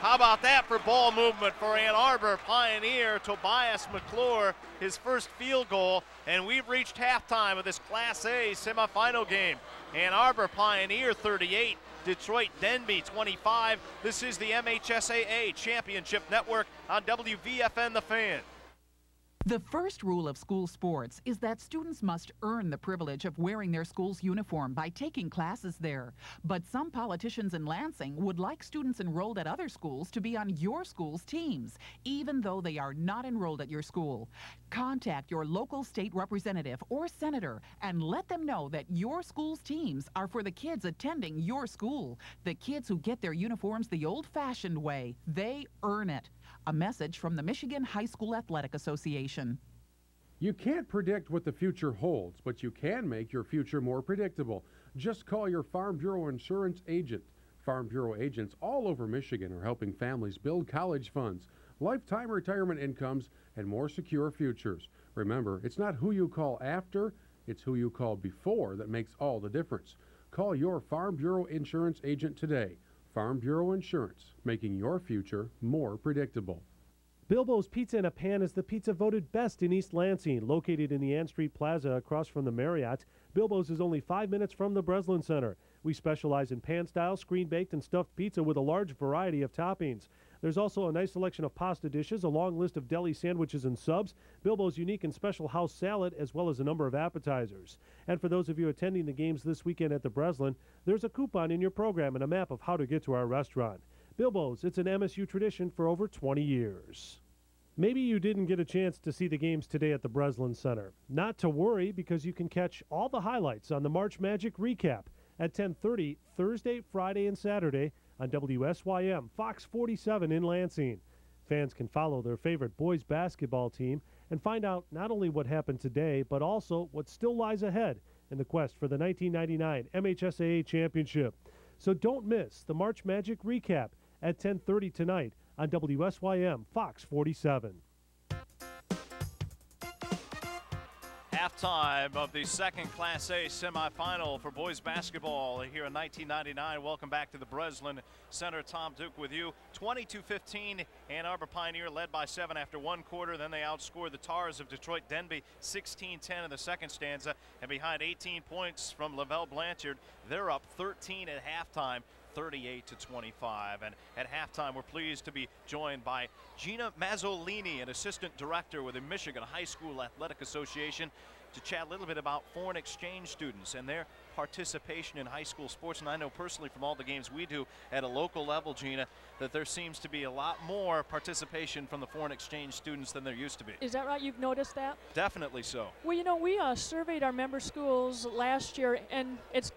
How about that for ball movement for Ann Arbor Pioneer Tobias McClure, his first field goal, and we've reached halftime of this Class A semifinal game. Ann Arbor Pioneer 38, Detroit Denby 25. This is the MHSAA Championship Network on WVFN The Fan. The first rule of school sports is that students must earn the privilege of wearing their school's uniform by taking classes there. But some politicians in Lansing would like students enrolled at other schools to be on your school's teams, even though they are not enrolled at your school. Contact your local state representative or senator and let them know that your school's teams are for the kids attending your school. The kids who get their uniforms the old fashioned way, they earn it. A message from the Michigan High School Athletic Association. You can't predict what the future holds, but you can make your future more predictable. Just call your Farm Bureau insurance agent. Farm Bureau agents all over Michigan are helping families build college funds. lifetime retirement incomes, and more secure futures. Remember, it's not who you call after, it's who you call before that makes all the difference. Call your Farm Bureau insurance agent today. Farm Bureau Insurance, making your future more predictable. Bilbo's Pizza in a Pan is the pizza voted best in East Lansing. Located in the Ann Street Plaza across from the Marriott, Bilbo's is only five minutes from the Breslin Center. We specialize in pan style, screen baked, and stuffed pizza with a large variety of toppings. There's also a nice selection of pasta dishes, a long list of deli sandwiches and subs, Bilbo's unique and special house salad, as well as a number of appetizers. And for those of you attending the games this weekend at the Breslin, there's a coupon in your program and a map of how to get to our restaurant. Bilbo's, it's an MSU tradition for over 20 years. Maybe you didn't get a chance to see the games today at the Breslin Center. Not to worry because you can catch all the highlights on the March Magic recap at 10:30 Thursday, Friday and Saturday on WSYM Fox 47 in Lansing. Fans can follow their favorite boys basketball team and find out not only what happened today but also what still lies ahead in the quest for the 1999 MHSAA championship. So don't miss the March Magic recap at 10:30 tonight on WSYM Fox 47. Halftime of the second Class A semifinal for boys basketball here in 1999. Welcome back to the Breslin Center. Tom Duke with you. 22-15, Ann Arbor Pioneer led by seven after one quarter. Then they outscored the Tars of Detroit Denby 16-10 in the second stanza. And behind 18 points from Lavell Blanchard, they're up 13 at halftime. 38 to 25. And at halftime, we're pleased to be joined by Gina Mazzolini, an assistant director with the Michigan High School Athletic Association, to chat a little bit about foreign exchange students and their participation in high school sports. And I know personally from all the games we do at a local level, Gina, that there seems to be a lot more participation from the foreign exchange students than there used to be. Is that right? You've noticed that? Definitely so. Well, you know, we uh, surveyed our member schools last year, and it's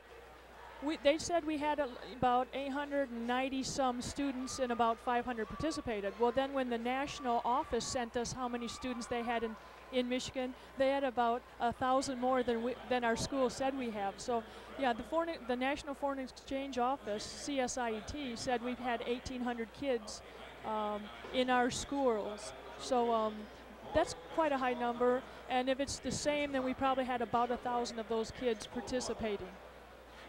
we, they said we had a, about 890 some students and about 500 participated. Well, then when the national office sent us how many students they had in, in Michigan, they had about a thousand more than we, than our school said we have. So, yeah, the foreign, the National Foreign Exchange Office (CSIET) said we've had 1,800 kids um, in our schools. So. Um, that's quite a high number, and if it's the same, then we probably had about a thousand of those kids participating.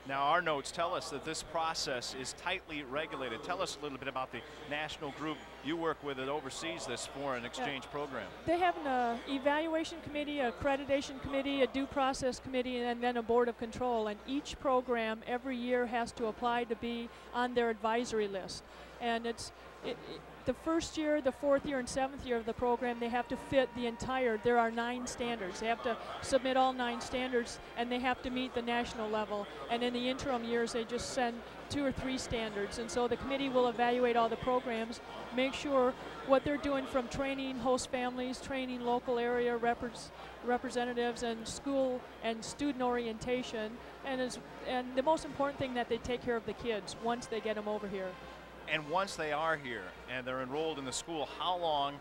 Now, our notes tell us that this process is tightly regulated. Tell us a little bit about the national group you work with that oversees this foreign exchange yeah. program. They have an uh, evaluation committee, accreditation committee, a due process committee, and then a board of control. And each program every year has to apply to be on their advisory list. And it's it, it, the first year, the fourth year, and seventh year of the program, they have to fit the entire, there are nine standards. They have to submit all nine standards, and they have to meet the national level. And in the interim years, they just send two or three standards. And so the committee will evaluate all the programs, make sure what they're doing from training host families, training local area repres representatives, and school and student orientation. And, as, and the most important thing that they take care of the kids once they get them over here. And once they are here and they're enrolled in the school, how long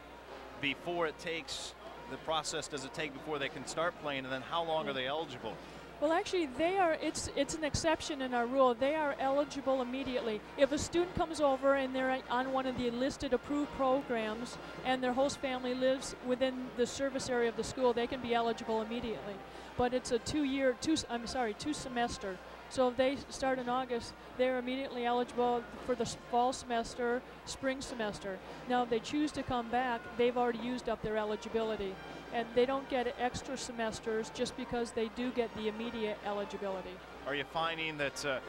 before it takes the process does it take before they can start playing, and then how long are they eligible? Well, actually, they are. It's it's an exception in our rule. They are eligible immediately. If a student comes over and they're on one of the listed approved programs, and their host family lives within the service area of the school, they can be eligible immediately. But it's a two-year, two. I'm sorry, two-semester so if they start in August, they're immediately eligible for the fall semester, spring semester. Now, if they choose to come back, they've already used up their eligibility. And they don't get extra semesters just because they do get the immediate eligibility. Are you finding that uh,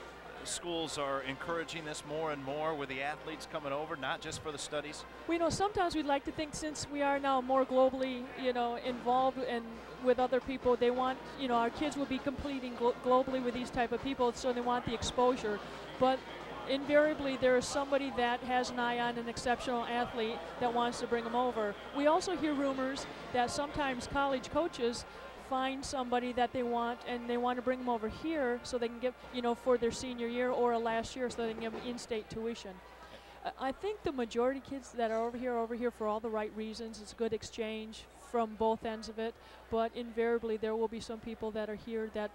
schools are encouraging this more and more with the athletes coming over, not just for the studies? We know sometimes we'd like to think since we are now more globally, you know, involved and with other people, they want, you know, our kids will be competing glo globally with these type of people, so they want the exposure. But invariably there is somebody that has an eye on an exceptional athlete that wants to bring them over. We also hear rumors that sometimes college coaches find somebody that they want and they want to bring them over here so they can get, you know, for their senior year or a last year so they can give them in-state tuition. I think the majority of kids that are over here are over here for all the right reasons. It's a good exchange from both ends of it, but invariably there will be some people that are here that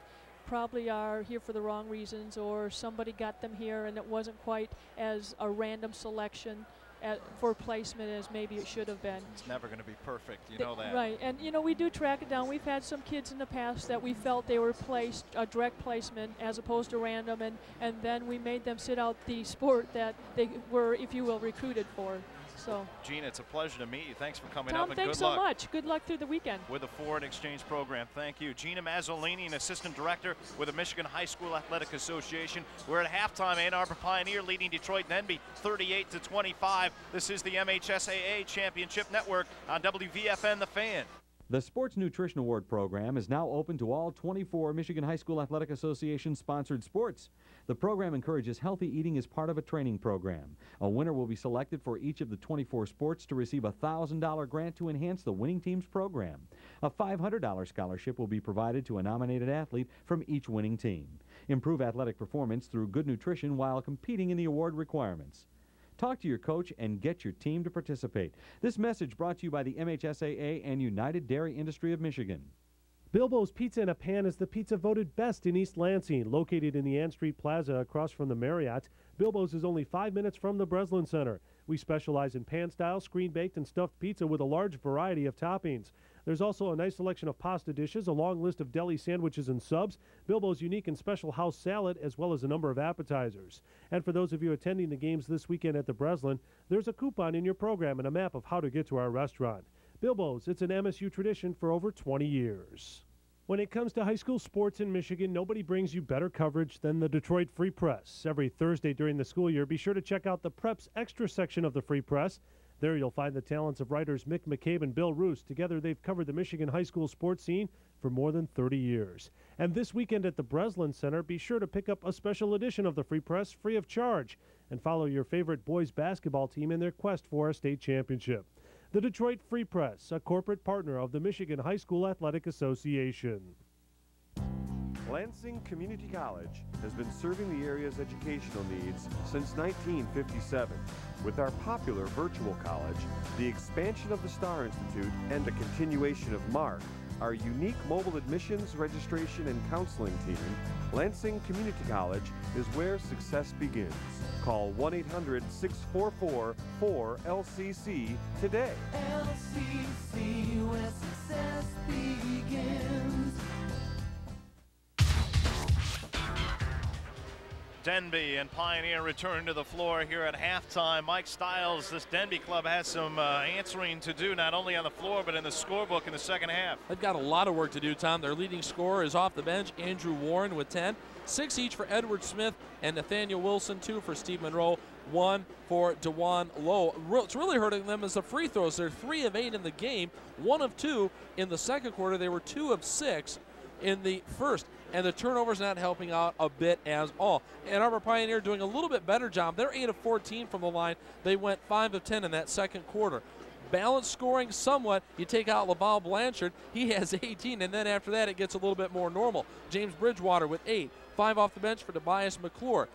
probably are here for the wrong reasons or somebody got them here and it wasn't quite as a random selection at, for placement as maybe it should have been. It's never going to be perfect. You Th- know that. Right, and you know we do track it down. We've had some kids in the past that we felt they were placed a direct placement as opposed to random, and and then we made them sit out the sport that they were, if you will, recruited for. So Gina, it's a pleasure to meet you. Thanks for coming Tom, up and thanks good so luck. much. Good luck through the weekend. with the Foreign Exchange Program. Thank you. Gina Mazzolini, an assistant director with the Michigan High School Athletic Association. We're at halftime. Ann Arbor Pioneer leading Detroit Denby 38 to 25. This is the MHSAA Championship Network on WVFN The Fan. The Sports Nutrition Award program is now open to all 24 Michigan High School Athletic Association sponsored sports. The program encourages healthy eating as part of a training program. A winner will be selected for each of the 24 sports to receive a $1,000 grant to enhance the winning team's program. A $500 scholarship will be provided to a nominated athlete from each winning team. Improve athletic performance through good nutrition while competing in the award requirements. Talk to your coach and get your team to participate. This message brought to you by the MHSAA and United Dairy Industry of Michigan. Bilbo's Pizza in a Pan is the pizza voted best in East Lansing. Located in the Ann Street Plaza across from the Marriott, Bilbo's is only five minutes from the Breslin Center. We specialize in pan style, screen baked, and stuffed pizza with a large variety of toppings. There's also a nice selection of pasta dishes, a long list of deli sandwiches and subs, Bilbo's unique and special house salad, as well as a number of appetizers. And for those of you attending the games this weekend at the Breslin, there's a coupon in your program and a map of how to get to our restaurant. Bilbo's, it's an MSU tradition for over 20 years. When it comes to high school sports in Michigan, nobody brings you better coverage than the Detroit Free Press. Every Thursday during the school year, be sure to check out the Preps Extra section of the Free Press. There you'll find the talents of writers Mick McCabe and Bill Roos. Together, they've covered the Michigan high school sports scene for more than 30 years. And this weekend at the Breslin Center, be sure to pick up a special edition of the Free Press free of charge and follow your favorite boys basketball team in their quest for a state championship. The Detroit Free Press, a corporate partner of the Michigan High School Athletic Association. Lansing Community College has been serving the area's educational needs since 1957. With our popular virtual college, the expansion of the Star Institute, and the continuation of MARC, our unique mobile admissions, registration, and counseling team, Lansing Community College is where success begins. Call 1 800 644 4LCC today. LCC, where success begins. Denby and Pioneer return to the floor here at halftime. Mike Stiles, this Denby club has some uh, answering to do, not only on the floor, but in the scorebook in the second half. They've got a lot of work to do, Tom. Their leading scorer is off the bench, Andrew Warren with 10. Six each for Edward Smith and Nathaniel Wilson, two for Steve Monroe, one for Dewan Lowe. What's really hurting them is the free throws. They're three of eight in the game, one of two in the second quarter. They were two of six in the first. And the turnovers not helping out a bit as all. Ann Arbor Pioneer doing a little bit better job. They're 8 of 14 from the line. They went 5 of 10 in that second quarter. Balanced scoring somewhat. You take out Lavell Blanchard, he has 18, and then after that it gets a little bit more normal. James Bridgewater with 8. 5 off the bench for Tobias McClure.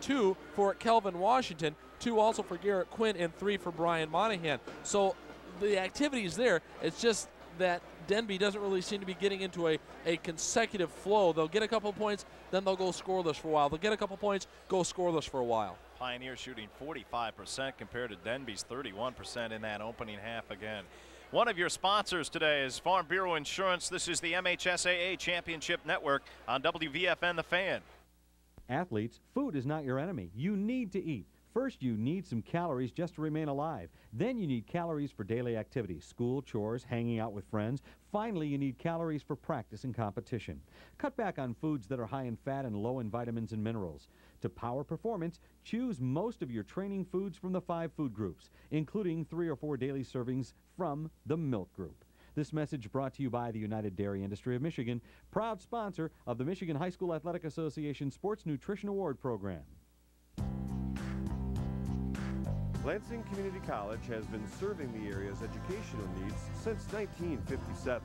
2 for Kelvin Washington. 2 also for Garrett Quinn, and 3 for Brian Monahan. So the activity is there. It's just that Denby doesn't really seem to be getting into a, a consecutive flow. They'll get a couple points, then they'll go scoreless for a while. They'll get a couple points, go scoreless for a while. Pioneer shooting 45% compared to Denby's 31% in that opening half again. One of your sponsors today is Farm Bureau Insurance. This is the MHSAA Championship Network on WVFN The Fan. Athletes, food is not your enemy. You need to eat. First, you need some calories just to remain alive. Then you need calories for daily activities, school, chores, hanging out with friends. Finally, you need calories for practice and competition. Cut back on foods that are high in fat and low in vitamins and minerals. To power performance, choose most of your training foods from the five food groups, including three or four daily servings from the milk group. This message brought to you by the United Dairy Industry of Michigan, proud sponsor of the Michigan High School Athletic Association Sports Nutrition Award Program. Lansing Community College has been serving the area's educational needs since 1957.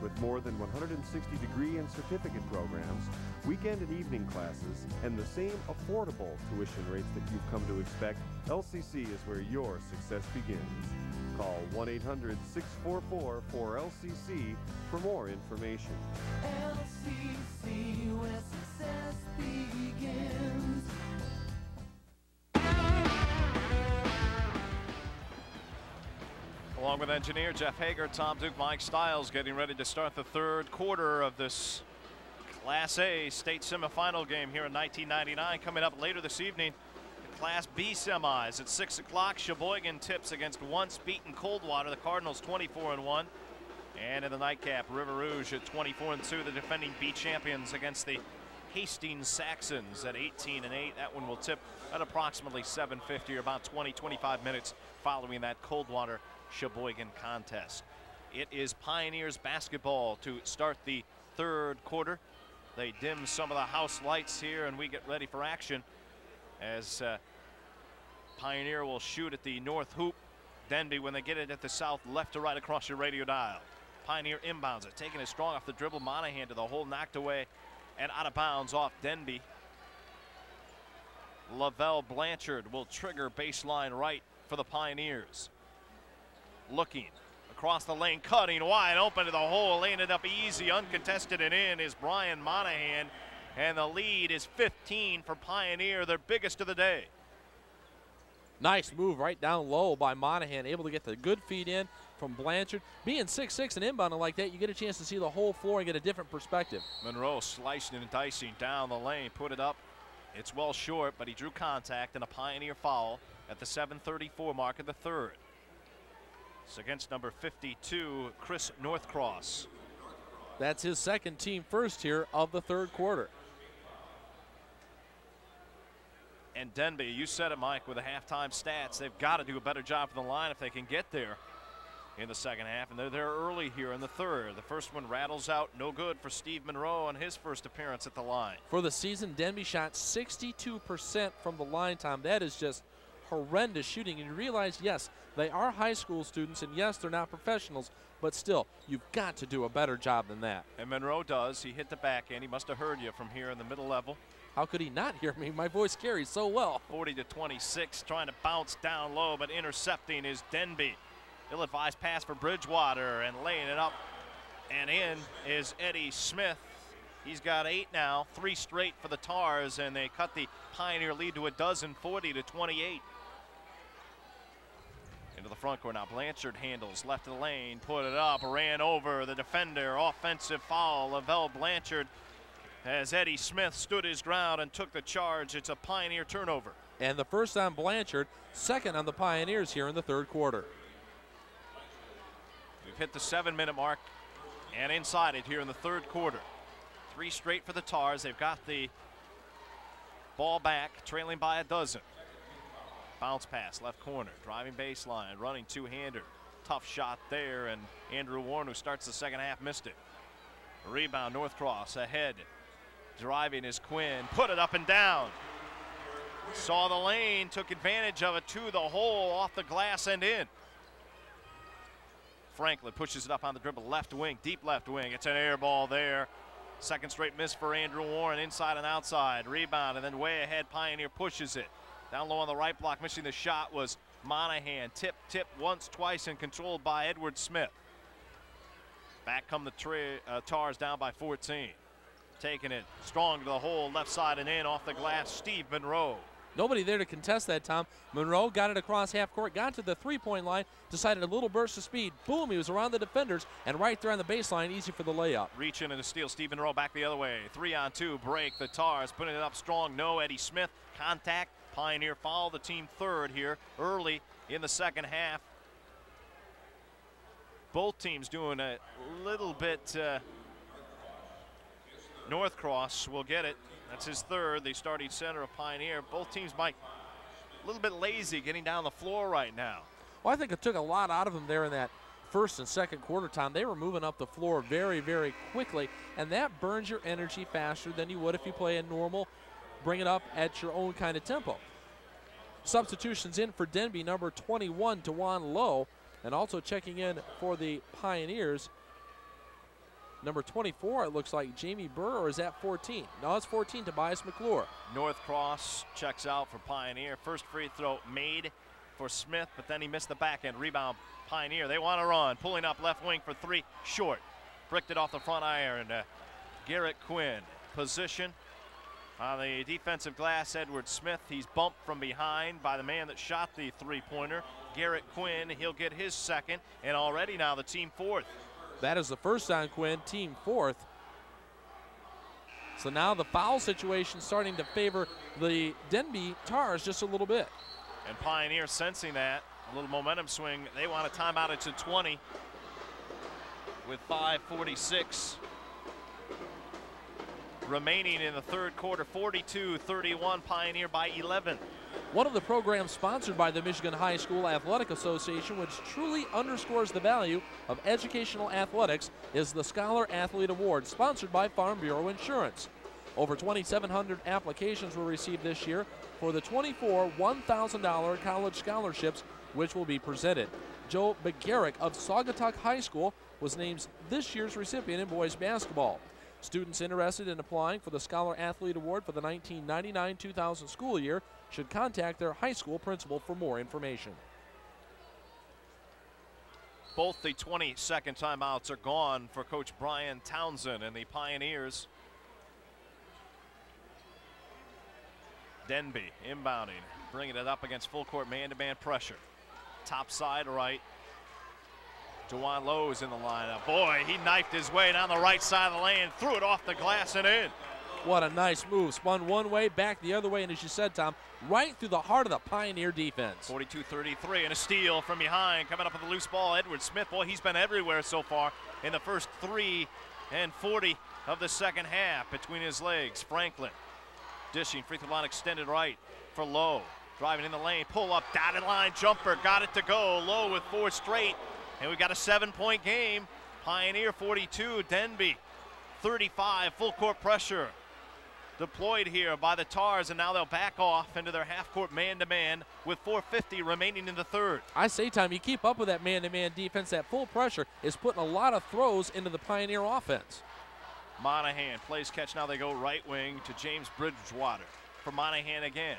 With more than 160 degree and certificate programs, weekend and evening classes, and the same affordable tuition rates that you've come to expect, LCC is where your success begins. Call 1 800 644 4LCC for more information. LCC, where success begins. Along with engineer Jeff Hager, Tom Duke, Mike Stiles getting ready to start the third quarter of this Class A state semifinal game here in 1999. Coming up later this evening, the Class B semis at 6 o'clock. Cheboygan tips against once beaten Coldwater. The Cardinals 24 and 1. And in the nightcap, River Rouge at 24 and 2, the defending B champions against the Hastings Saxons at 18 and 8. That one will tip at approximately 7:50 or about 20 25 minutes following that Coldwater Cheboygan contest. It is Pioneers basketball to start the third quarter. They dim some of the house lights here and we get ready for action as uh, Pioneer will shoot at the north hoop. Denby when they get it at the south left to right across your radio dial. Pioneer inbounds it, taking it strong off the dribble. Monahan to the hole, knocked away and out of bounds off Denby. Lavell Blanchard will trigger baseline right for the Pioneers. Looking across the lane, cutting wide open to the hole, it up easy, uncontested and in is Brian Monahan. And the lead is 15 for Pioneer, their biggest of the day. Nice move right down low by Monahan, able to get the good feed in from Blanchard. Being 6'6 and inbounding like that, you get a chance to see the whole floor and get a different perspective. Monroe slicing and dicing down the lane, put it up. It's well short, but he drew contact and a Pioneer foul at the 7:34 mark of the third. It's against number 52, Chris Northcross. That's his second team first here of the third quarter. And Denby, you said it, Mike, with the halftime stats, they've got to do a better job from the line if they can get there in the second half. And they're there early here in the third. The first one rattles out, no good for Steve Monroe on his first appearance at the line. For the season, Denby shot 62% from the line time. That is just horrendous shooting. And you realize, yes, they are high school students, and yes, they're not professionals, but still, you've got to do a better job than that. And Monroe does. He hit the back end. He must have heard you from here in the middle level. How could he not hear me? My voice carries so well. 40 to 26, trying to bounce down low, but intercepting is Denby. Ill-advised pass for Bridgewater and laying it up and in is Eddie Smith. He's got eight now, three straight for the Tars, and they cut the Pioneer lead to a dozen, 40 to 28. Into the front court now. Blanchard handles left of the lane, put it up, ran over the defender. Offensive foul. Lavell Blanchard as Eddie Smith stood his ground and took the charge. It's a Pioneer turnover. And the first on Blanchard, second on the Pioneers here in the third quarter. We've hit the seven minute mark and inside it here in the third quarter. Three straight for the Tars. They've got the ball back, trailing by a dozen. Bounce pass, left corner, driving baseline, running two-hander. Tough shot there, and Andrew Warren, who starts the second half, missed it. Rebound, Northcross ahead. Driving is Quinn. Put it up and down. Saw the lane, took advantage of it to the hole, off the glass and in. Franklin pushes it up on the dribble, left wing, deep left wing. It's an air ball there. Second straight miss for Andrew Warren, inside and outside. Rebound, and then way ahead, Pioneer pushes it. Down low on the right block, missing the shot was Monahan. Tip, tip once, twice, and controlled by Edward Smith. Back come the tra- uh, Tars down by 14. Taking it strong to the hole, left side and in off the glass. Steve Monroe. Nobody there to contest that, Tom. Monroe got it across half court, got to the three point line, decided a little burst of speed. Boom, he was around the defenders and right there on the baseline, easy for the layup. Reach in and a steal. Steve Monroe back the other way. Three on two break. The Tars putting it up strong. No, Eddie Smith. Contact. Pioneer foul the team third here early in the second half. Both teams doing a little bit. Uh, Northcross will get it. That's his third, the starting center of Pioneer. Both teams might a little bit lazy getting down the floor right now. Well, I think it took a lot out of them there in that first and second quarter time. They were moving up the floor very, very quickly, and that burns your energy faster than you would if you play a normal, bring it up at your own kind of tempo. Substitutions in for Denby, number 21, Dewan Lowe, and also checking in for the Pioneers. Number 24, it looks like Jamie Burr, or is that 14? No, it's 14, Tobias McClure. Northcross checks out for Pioneer. First free throw made for Smith, but then he missed the back end. Rebound, Pioneer. They want to run. Pulling up left wing for three, short. Bricked it off the front iron. Uh, Garrett Quinn. Position on the defensive glass, Edward Smith. He's bumped from behind by the man that shot the three pointer. Garrett Quinn. He'll get his second, and already now the team fourth. That is the first on Quinn, team fourth. So now the foul situation starting to favor the Denby Tars just a little bit. And Pioneer sensing that, a little momentum swing. They want a timeout at 20 with 5.46 remaining in the third quarter. 42-31, Pioneer by 11. One of the programs sponsored by the Michigan High School Athletic Association, which truly underscores the value of educational athletics, is the Scholar Athlete Award, sponsored by Farm Bureau Insurance. Over 2,700 applications were received this year for the 24 $1,000 college scholarships, which will be presented. Joe Begaric of Saugatuck High School was named this year's recipient in boys basketball. Students interested in applying for the Scholar Athlete Award for the 1999 2000 school year should contact their high school principal for more information. Both the 20 second timeouts are gone for Coach Brian Townsend and the Pioneers. Denby inbounding, bringing it up against full court man to man pressure. Top side right. Dewan Lowe Lowe's in the lineup. Boy, he knifed his way down the right side of the lane, threw it off the glass and in. What a nice move. Spun one way, back the other way, and as you said, Tom, right through the heart of the Pioneer defense. 42-33 and a steal from behind. Coming up with a loose ball, Edward Smith. Boy, he's been everywhere so far in the first three and 40 of the second half between his legs. Franklin dishing free throw line extended right for Lowe. Driving in the lane, pull up, dotted line jumper, got it to go. Lowe with four straight, and we've got a seven-point game. Pioneer 42, Denby 35, full court pressure deployed here by the Tars, and now they'll back off into their half-court man-to-man with 4.50 remaining in the third. I say, Tom, you keep up with that man-to-man defense. That full pressure is putting a lot of throws into the Pioneer offense. Monahan plays catch. Now they go right wing to James Bridgewater. For Monahan again.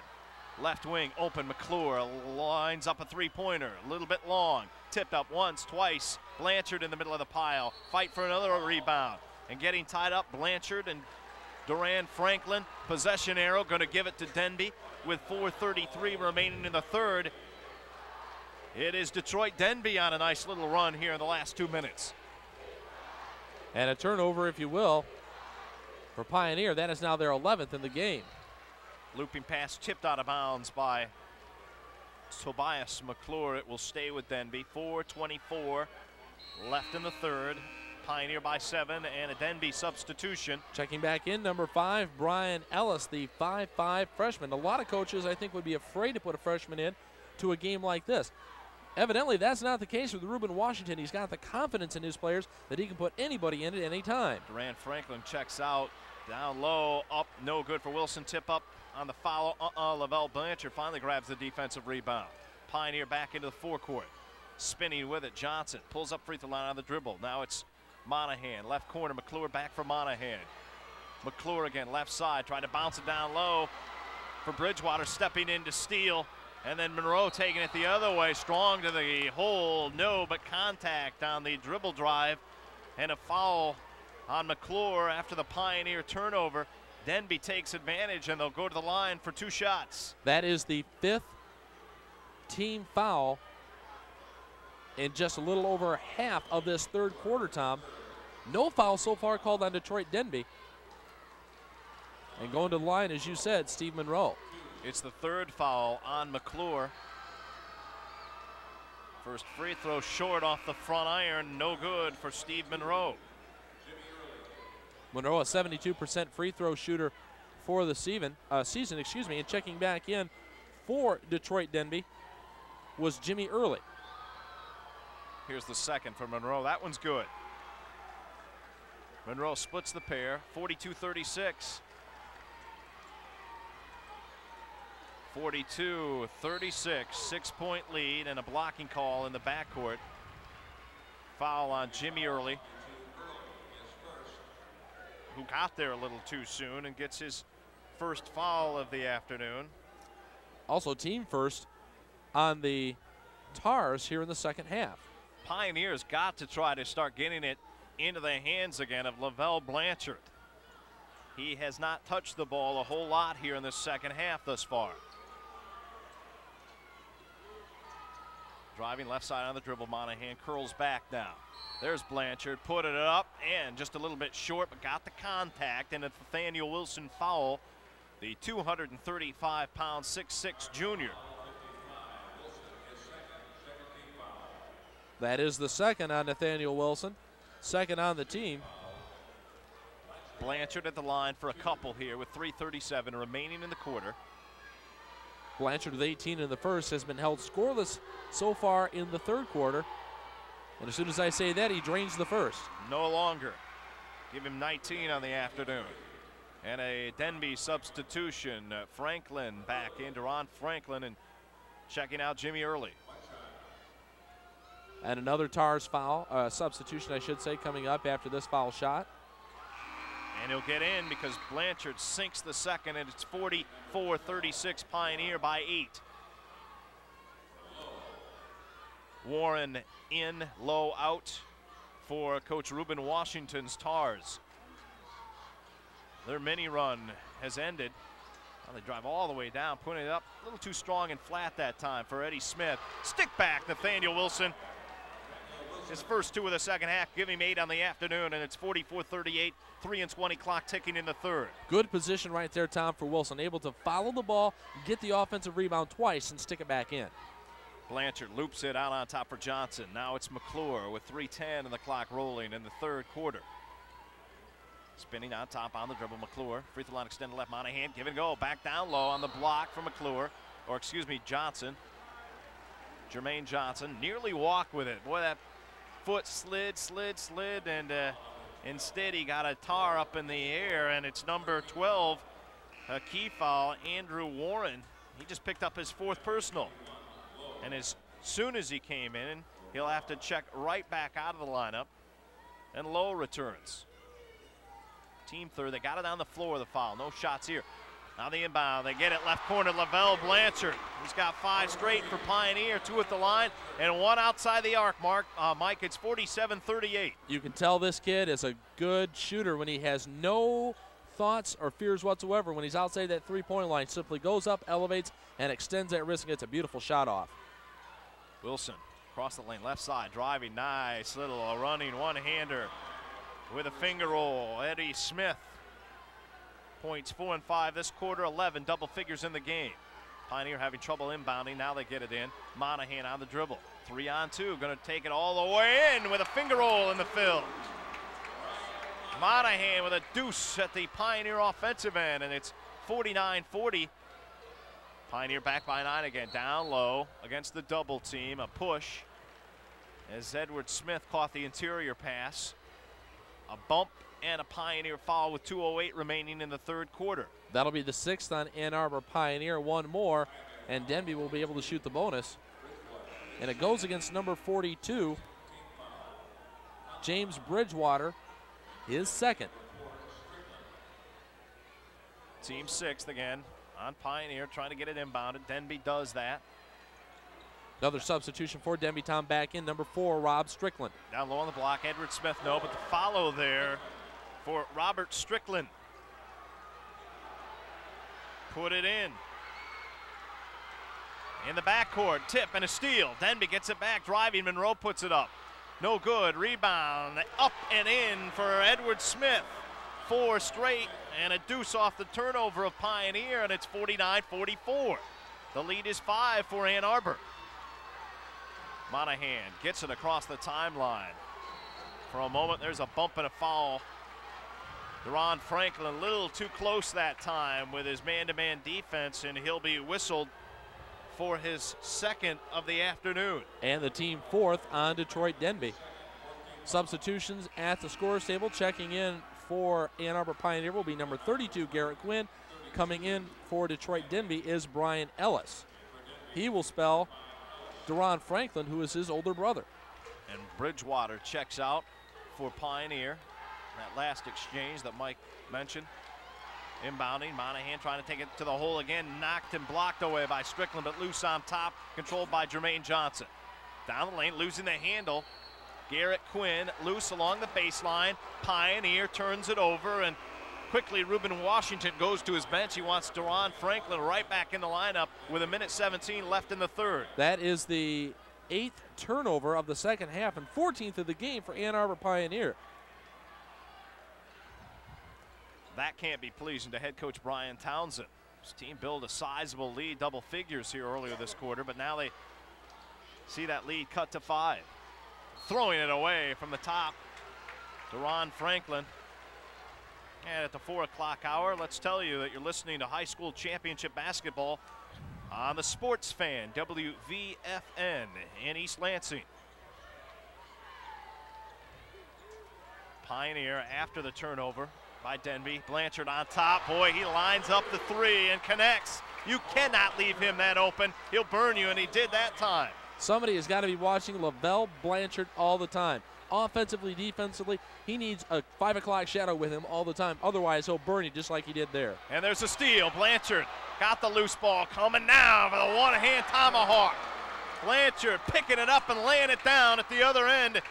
Left wing open. McClure lines up a three pointer. A little bit long. Tipped up once, twice. Blanchard in the middle of the pile. Fight for another rebound. And getting tied up, Blanchard and Duran Franklin. Possession arrow going to give it to Denby with 4.33 remaining in the third. It is Detroit Denby on a nice little run here in the last two minutes. And a turnover, if you will, for Pioneer. That is now their 11th in the game. Looping pass tipped out of bounds by Tobias McClure. It will stay with Denby. 4.24 left in the third. Pioneer by seven and a Denby substitution. Checking back in, number five, Brian Ellis, the 5'5 freshman. A lot of coaches, I think, would be afraid to put a freshman in to a game like this. Evidently, that's not the case with Reuben Washington. He's got the confidence in his players that he can put anybody in at any time. Durant Franklin checks out. Down low, up, no good for Wilson. Tip up on the foul. Uh-uh, Lavell Blanchard finally grabs the defensive rebound. Pioneer back into the forecourt. Spinning with it, Johnson pulls up free throw line on the dribble. Now it's Monahan, left corner, McClure back for Monahan. McClure again, left side, trying to bounce it down low for Bridgewater, stepping in to steal. And then Monroe taking it the other way, strong to the hole, no, but contact on the dribble drive and a foul on McClure after the Pioneer turnover. Denby takes advantage and they'll go to the line for two shots. That is the fifth team foul in just a little over half of this third quarter, Tom. No foul so far called on Detroit Denby. And going to the line, as you said, Steve Monroe. It's the third foul on McClure. First free throw short off the front iron, no good for Steve Monroe. Monroe, a 72% free throw shooter for the season, uh, season, excuse me, and checking back in for Detroit Denby was Jimmy Early. Here's the second for Monroe. That one's good. Monroe splits the pair, 42-36. 42 36, six point lead, and a blocking call in the backcourt. Foul on Jimmy Early, who got there a little too soon and gets his first foul of the afternoon. Also, team first on the Tars here in the second half. Pioneers got to try to start getting it into the hands again of Lavell Blanchard. He has not touched the ball a whole lot here in the second half thus far. Driving left side on the dribble, Monahan curls back now. There's Blanchard, put it up, and just a little bit short, but got the contact, and a Nathaniel Wilson foul. The 235 pound 6'6 junior. That is the second on Nathaniel Wilson, second on the team. Blanchard at the line for a couple here with 3.37 remaining in the quarter. Blanchard with 18 in the first has been held scoreless so far in the third quarter. And as soon as I say that, he drains the first. No longer. Give him 19 on the afternoon. And a Denby substitution. Uh, Franklin back in. Deron Franklin and checking out Jimmy Early. And another Tars foul, uh, substitution, I should say, coming up after this foul shot. And he'll get in because Blanchard sinks the second, and it's 44 36 Pioneer by eight. Warren in, Lowe out for Coach Ruben Washington's Tars. Their mini run has ended. They drive all the way down, putting it up a little too strong and flat that time for Eddie Smith. Stick back, Nathaniel Wilson. His first two of the second half give him eight on the afternoon, and it's 44-38, 3 and 20 clock ticking in the third. Good position right there, Tom, for Wilson. Able to follow the ball, get the offensive rebound twice, and stick it back in. Blanchard loops it out on top for Johnson. Now it's McClure with 3.10 and the clock rolling in the third quarter. Spinning on top on the dribble, McClure. Free throw line extended left, Monahan. Give and go. Back down low on the block for McClure. Or excuse me, Johnson. Jermaine Johnson nearly walked with it. Boy, that foot slid, slid, slid, and uh, instead he got a tar up in the air, and it's number 12, a key foul, Andrew Warren. He just picked up his fourth personal. And as soon as he came in, he'll have to check right back out of the lineup. And Lowe returns. Team third, they got it on the floor, of the foul. No shots here. Now the inbound, they get it left corner, Lavell Blanchard. He's got five straight for Pioneer, two at the line, and one outside the arc, Mark. Uh, Mike, it's 47-38. You can tell this kid is a good shooter when he has no thoughts or fears whatsoever. When he's outside that three-point line, simply goes up, elevates, and extends that wrist and gets a beautiful shot off. Wilson across the lane, left side, driving, nice little uh, running one-hander with a finger roll. Eddie Smith points four and five this quarter, 11 double figures in the game. Pioneer having trouble inbounding. Now they get it in. Monahan on the dribble. Three on two. Going to take it all the way in with a finger roll in the field. Monahan with a deuce at the Pioneer offensive end, and it's 49 40. Pioneer back by nine again. Down low against the double team. A push as Edward Smith caught the interior pass. A bump and a Pioneer foul with 2.08 remaining in the third quarter. That'll be the sixth on Ann Arbor Pioneer. One more, and Denby will be able to shoot the bonus. And it goes against number 42, James Bridgewater, his second. Team sixth again on Pioneer, trying to get it inbounded. Denby does that. Another substitution for Denby Tom back in, number four, Rob Strickland. Down low on the block, Edward Smith, no, but the follow there for Robert Strickland. Put it in. In the backcourt, tip and a steal. Denby gets it back, driving. Monroe puts it up. No good. Rebound up and in for Edward Smith. Four straight and a deuce off the turnover of Pioneer, and it's 49 44. The lead is five for Ann Arbor. Monahan gets it across the timeline. For a moment, there's a bump and a foul. Deron Franklin a little too close that time with his man-to-man defense, and he'll be whistled for his second of the afternoon. And the team fourth on Detroit Denby. Substitutions at the scorer's table. Checking in for Ann Arbor Pioneer will be number 32, Garrett Quinn. Coming in for Detroit Denby is Brian Ellis. He will spell Deron Franklin, who is his older brother. And Bridgewater checks out for Pioneer. That last exchange that Mike mentioned. Inbounding, Monahan trying to take it to the hole again. Knocked and blocked away by Strickland, but loose on top, controlled by Jermaine Johnson. Down the lane, losing the handle. Garrett Quinn loose along the baseline. Pioneer turns it over, and quickly Ruben Washington goes to his bench. He wants Deron Franklin right back in the lineup with a minute 17 left in the third. That is the eighth turnover of the second half and 14th of the game for Ann Arbor Pioneer. That can't be pleasing to head coach Brian Townsend. His team built a sizable lead, double figures here earlier this quarter, but now they see that lead cut to five. Throwing it away from the top to Ron Franklin. And at the four o'clock hour, let's tell you that you're listening to high school championship basketball on the Sports Fan, WVFN in East Lansing. Pioneer after the turnover by Denby. Blanchard on top. Boy, he lines up the three and connects. You cannot leave him that open. He'll burn you, and he did that time. Somebody has got to be watching Lavell Blanchard all the time. Offensively, defensively, he needs a five o'clock shadow with him all the time. Otherwise, he'll burn you just like he did there. And there's a steal. Blanchard got the loose ball coming now for the one hand tomahawk. Blanchard picking it up and laying it down at the other end.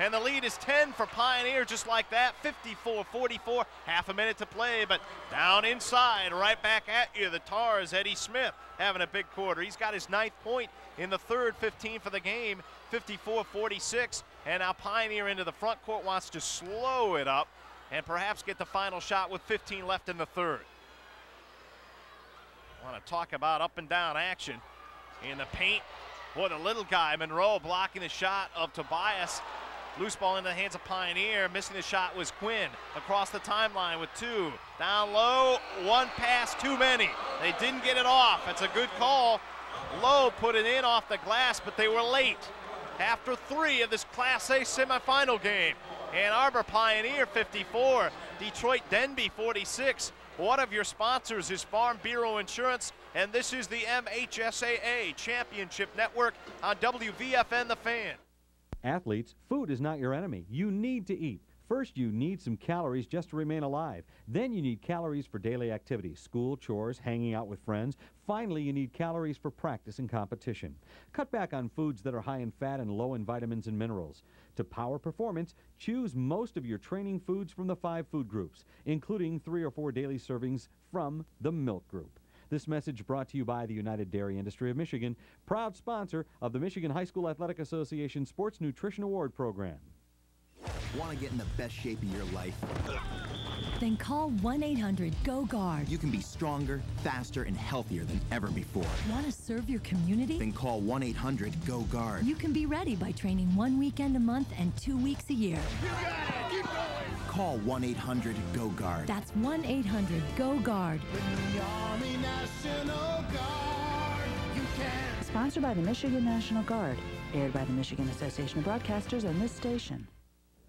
And the lead is 10 for Pioneer, just like that. 54 44, half a minute to play, but down inside, right back at you. The Tars, Eddie Smith, having a big quarter. He's got his ninth point in the third, 15 for the game, 54 46. And now Pioneer into the front court wants to slow it up and perhaps get the final shot with 15 left in the third. Want to talk about up and down action in the paint. Boy, the little guy, Monroe, blocking the shot of Tobias. Loose ball in the hands of Pioneer. Missing the shot was Quinn across the timeline with two. Down low, one pass too many. They didn't get it off. That's a good call. Lowe put it in off the glass, but they were late. After three of this Class A semifinal game. Ann Arbor Pioneer 54, Detroit Denby 46. One of your sponsors is Farm Bureau Insurance, and this is the MHSAA Championship Network on WVFN The Fan. Athletes, food is not your enemy. You need to eat. First, you need some calories just to remain alive. Then, you need calories for daily activities school, chores, hanging out with friends. Finally, you need calories for practice and competition. Cut back on foods that are high in fat and low in vitamins and minerals. To power performance, choose most of your training foods from the five food groups, including three or four daily servings from the Milk Group. This message brought to you by the United Dairy Industry of Michigan, proud sponsor of the Michigan High School Athletic Association Sports Nutrition Award Program. Want to get in the best shape of your life? Then call 1 800 GO GUARD. You can be stronger, faster, and healthier than ever before. Want to serve your community? Then call 1 800 GO GUARD. You can be ready by training one weekend a month and two weeks a year. Call 1 800 GO GUARD. That's 1 800 GO GUARD. Sponsored by the Michigan National Guard. Aired by the Michigan Association of Broadcasters and this station.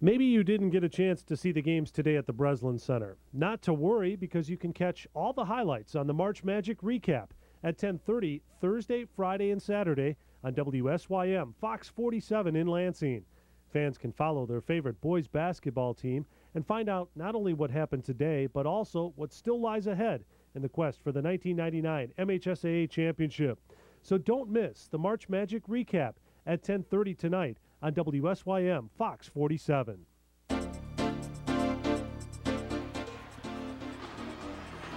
Maybe you didn't get a chance to see the games today at the Breslin Center. Not to worry because you can catch all the highlights on the March Magic recap at 10:30 Thursday, Friday, and Saturday on WSYM Fox 47 in Lansing. Fans can follow their favorite boys basketball team and find out not only what happened today, but also what still lies ahead in the quest for the 1999 MHSAA Championship. So don't miss the March Magic recap at 10:30 tonight on WSYM Fox 47.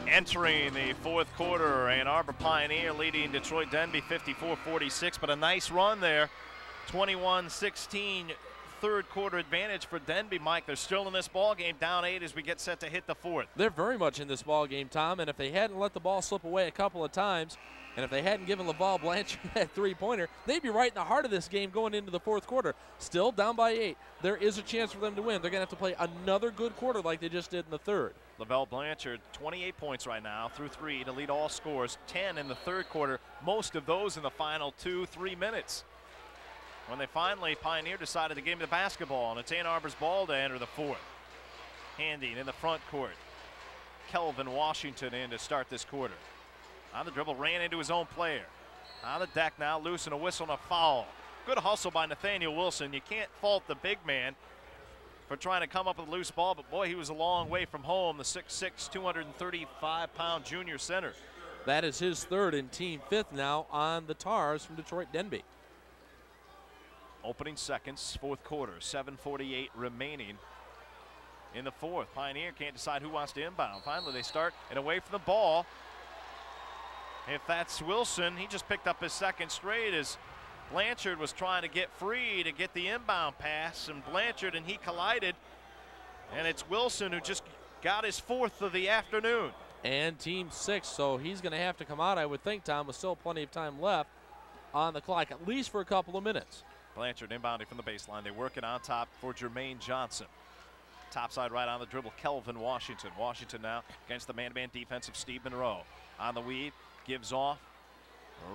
Entering the fourth quarter, Ann Arbor Pioneer leading Detroit Denby 54-46, but a nice run there. 21-16 third quarter advantage for Denby, Mike. They're still in this ball game, down eight as we get set to hit the fourth. They're very much in this ball game, Tom. And if they hadn't let the ball slip away a couple of times, and if they hadn't given Lavell Blanchard that three-pointer, they'd be right in the heart of this game going into the fourth quarter. Still down by eight. There is a chance for them to win. They're going to have to play another good quarter like they just did in the third. Lavell Blanchard, 28 points right now through three to lead all scores, 10 in the third quarter, most of those in the final two, three minutes. When they finally, Pioneer decided to give him the basketball, and it's Ann Arbor's ball to enter the fourth. Handing in the front court. Kelvin Washington in to start this quarter. On the dribble, ran into his own player. On the deck now, loose and a whistle and a foul. Good hustle by Nathaniel Wilson. You can't fault the big man for trying to come up with a loose ball, but boy, he was a long way from home, the 6'6", 235-pound junior center. That is his third and team fifth now on the Tars from Detroit Denby. Opening seconds, fourth quarter, 7.48 remaining in the fourth. Pioneer can't decide who wants to inbound. Finally, they start and away from the ball. If that's Wilson, he just picked up his second straight as Blanchard was trying to get free to get the inbound pass, and Blanchard and he collided. And it's Wilson who just got his fourth of the afternoon. And team six, so he's going to have to come out, I would think, Tom, with still plenty of time left on the clock, at least for a couple of minutes. Blanchard inbounding from the baseline. They work it on top for Jermaine Johnson. Topside right on the dribble, Kelvin Washington. Washington now against the man-to-man defense of Steve Monroe. On the weave, gives off.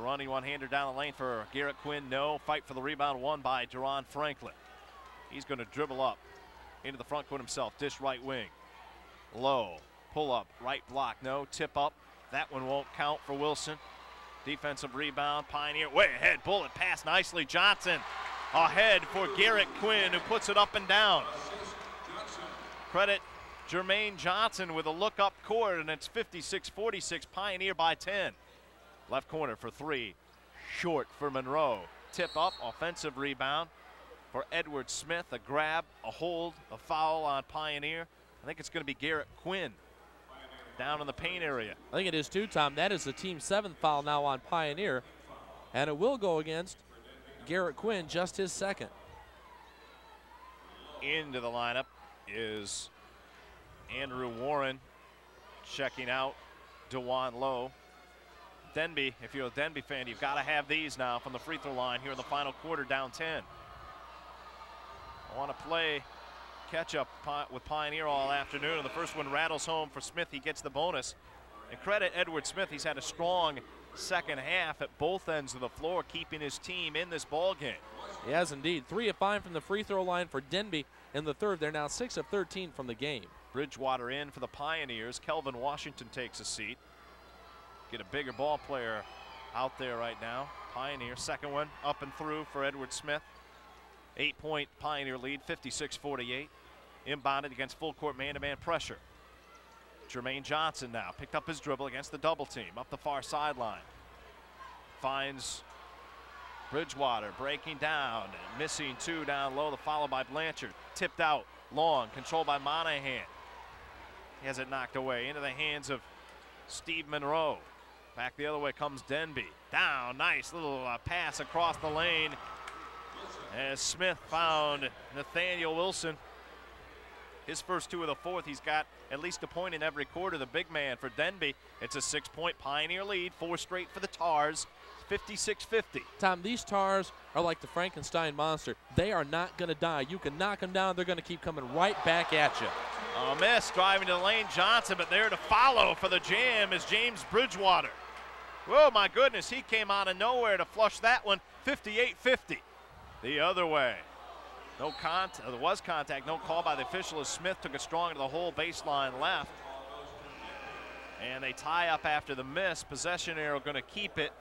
Running one-hander down the lane for Garrett Quinn. No. Fight for the rebound won by Duron Franklin. He's going to dribble up into the front court himself. Dish right wing. Low. Pull up. Right block. No. Tip up. That one won't count for Wilson. Defensive rebound. Pioneer way ahead. Bullet pass nicely. Johnson ahead for Garrett Quinn who puts it up and down. Credit Jermaine Johnson with a look up court, and it's 56 46. Pioneer by 10. Left corner for three. Short for Monroe. Tip up. Offensive rebound for Edward Smith. A grab, a hold, a foul on Pioneer. I think it's going to be Garrett Quinn down in the paint area. I think it is too, Tom. That is the team seventh foul now on Pioneer, and it will go against Garrett Quinn, just his second. Into the lineup is Andrew Warren checking out Dewan Lowe. Denby, if you're a Denby fan, you've got to have these now from the free throw line here in the final quarter, down 10. I want to play catch up with Pioneer all afternoon, and the first one rattles home for Smith. He gets the bonus. And credit Edward Smith. He's had a strong second half at both ends of the floor, keeping his team in this ball game. He has indeed. Three of five from the free throw line for Denby in the third. They're now six of 13 from the game. Bridgewater in for the Pioneers. Kelvin Washington takes a seat. Get a bigger ball player out there right now. Pioneer, second one up and through for Edward Smith. Eight point Pioneer lead, 56 48. Inbounded against full court man to man pressure. Jermaine Johnson now picked up his dribble against the double team up the far sideline. Finds Bridgewater breaking down, missing two down low. The follow by Blanchard. Tipped out, long, controlled by Monahan. He has it knocked away into the hands of Steve Monroe. Back the other way comes Denby. Down, nice little uh, pass across the lane. As Smith found Nathaniel Wilson. His first two of the fourth, he's got at least a point in every quarter. The big man for Denby. It's a six-point Pioneer lead, four straight for the Tars. 56-50. Tom, these Tars are like the Frankenstein monster. They are not going to die. You can knock them down. They're going to keep coming right back at you. A miss driving to lane, Johnson, but there to follow for the jam is James Bridgewater. Oh my goodness, he came out of nowhere to flush that one 58-50. The other way. No contact, there was contact, no call by the official as Smith took it strong to the hole baseline left. And they tie up after the miss. Possession arrow going to keep it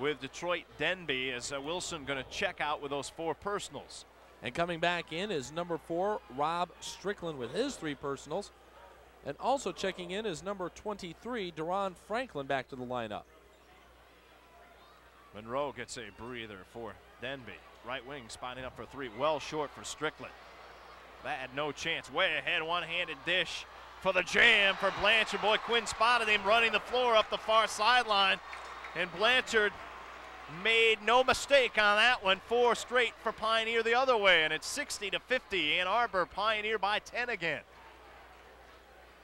with Detroit Denby as uh, Wilson going to check out with those four personals. And coming back in is number four, Rob Strickland with his three personals. And also checking in is number 23, Duron Franklin back to the lineup. Monroe gets a breather for Denby. Right wing spotting up for three. Well short for Strickland. That had no chance. Way ahead, one-handed dish for the jam for Blanchard. Boy, Quinn spotted him running the floor up the far sideline. And Blanchard made no mistake on that one. Four straight for Pioneer the other way. And it's 60 to 50. Ann Arbor Pioneer by 10 again.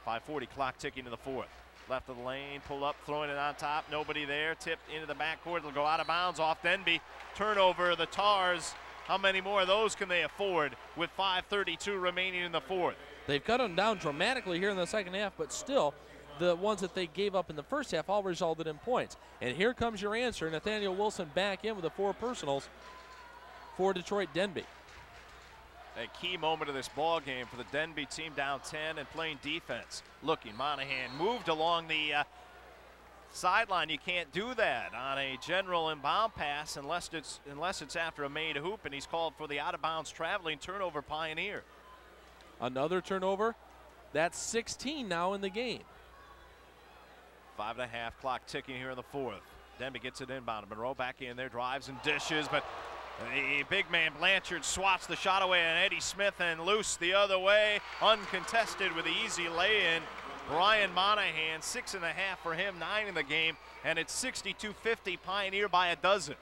540 clock ticking to the fourth. Left of the lane, pull up, throwing it on top. Nobody there. Tipped into the backcourt. It'll go out of bounds off Denby. Turnover. The Tars. How many more of those can they afford with 5.32 remaining in the fourth? They've cut them down dramatically here in the second half, but still, the ones that they gave up in the first half all resulted in points. And here comes your answer. Nathaniel Wilson back in with the four personals for Detroit Denby. A key moment of this ball game for the Denby team down 10 and playing defense. Looking, Monahan moved along the uh, sideline. You can't do that on a general inbound pass unless it's unless it's after a made hoop, and he's called for the out of bounds traveling turnover Pioneer. Another turnover. That's 16 now in the game. Five and a half clock ticking here in the fourth. Denby gets it inbound. Monroe back in there, drives and dishes, but the big man Blanchard swats the shot away, and Eddie Smith and loose the other way, uncontested with the easy lay-in. Brian Monahan, six and a half for him, nine in the game, and it's 62-50 Pioneer by a dozen.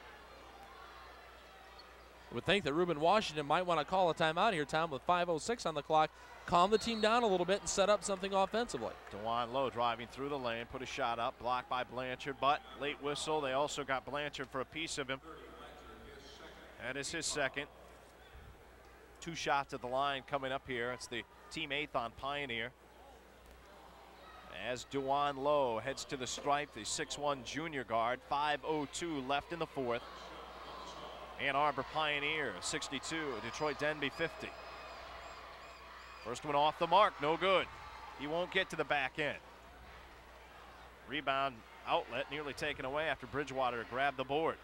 would think that Reuben Washington might want to call a timeout here, Tom, with 5.06 on the clock, calm the team down a little bit and set up something offensively. Dewan Lowe driving through the lane, put a shot up, blocked by Blanchard, but late whistle. They also got Blanchard for a piece of him. That is his second. Two shots at the line coming up here. It's the team eighth on Pioneer. As Dewan Lowe heads to the stripe, the 6'1 junior guard, 5.02 left in the fourth. Ann Arbor Pioneer 62, Detroit Denby 50. First one off the mark, no good. He won't get to the back end. Rebound outlet nearly taken away after Bridgewater grabbed the board.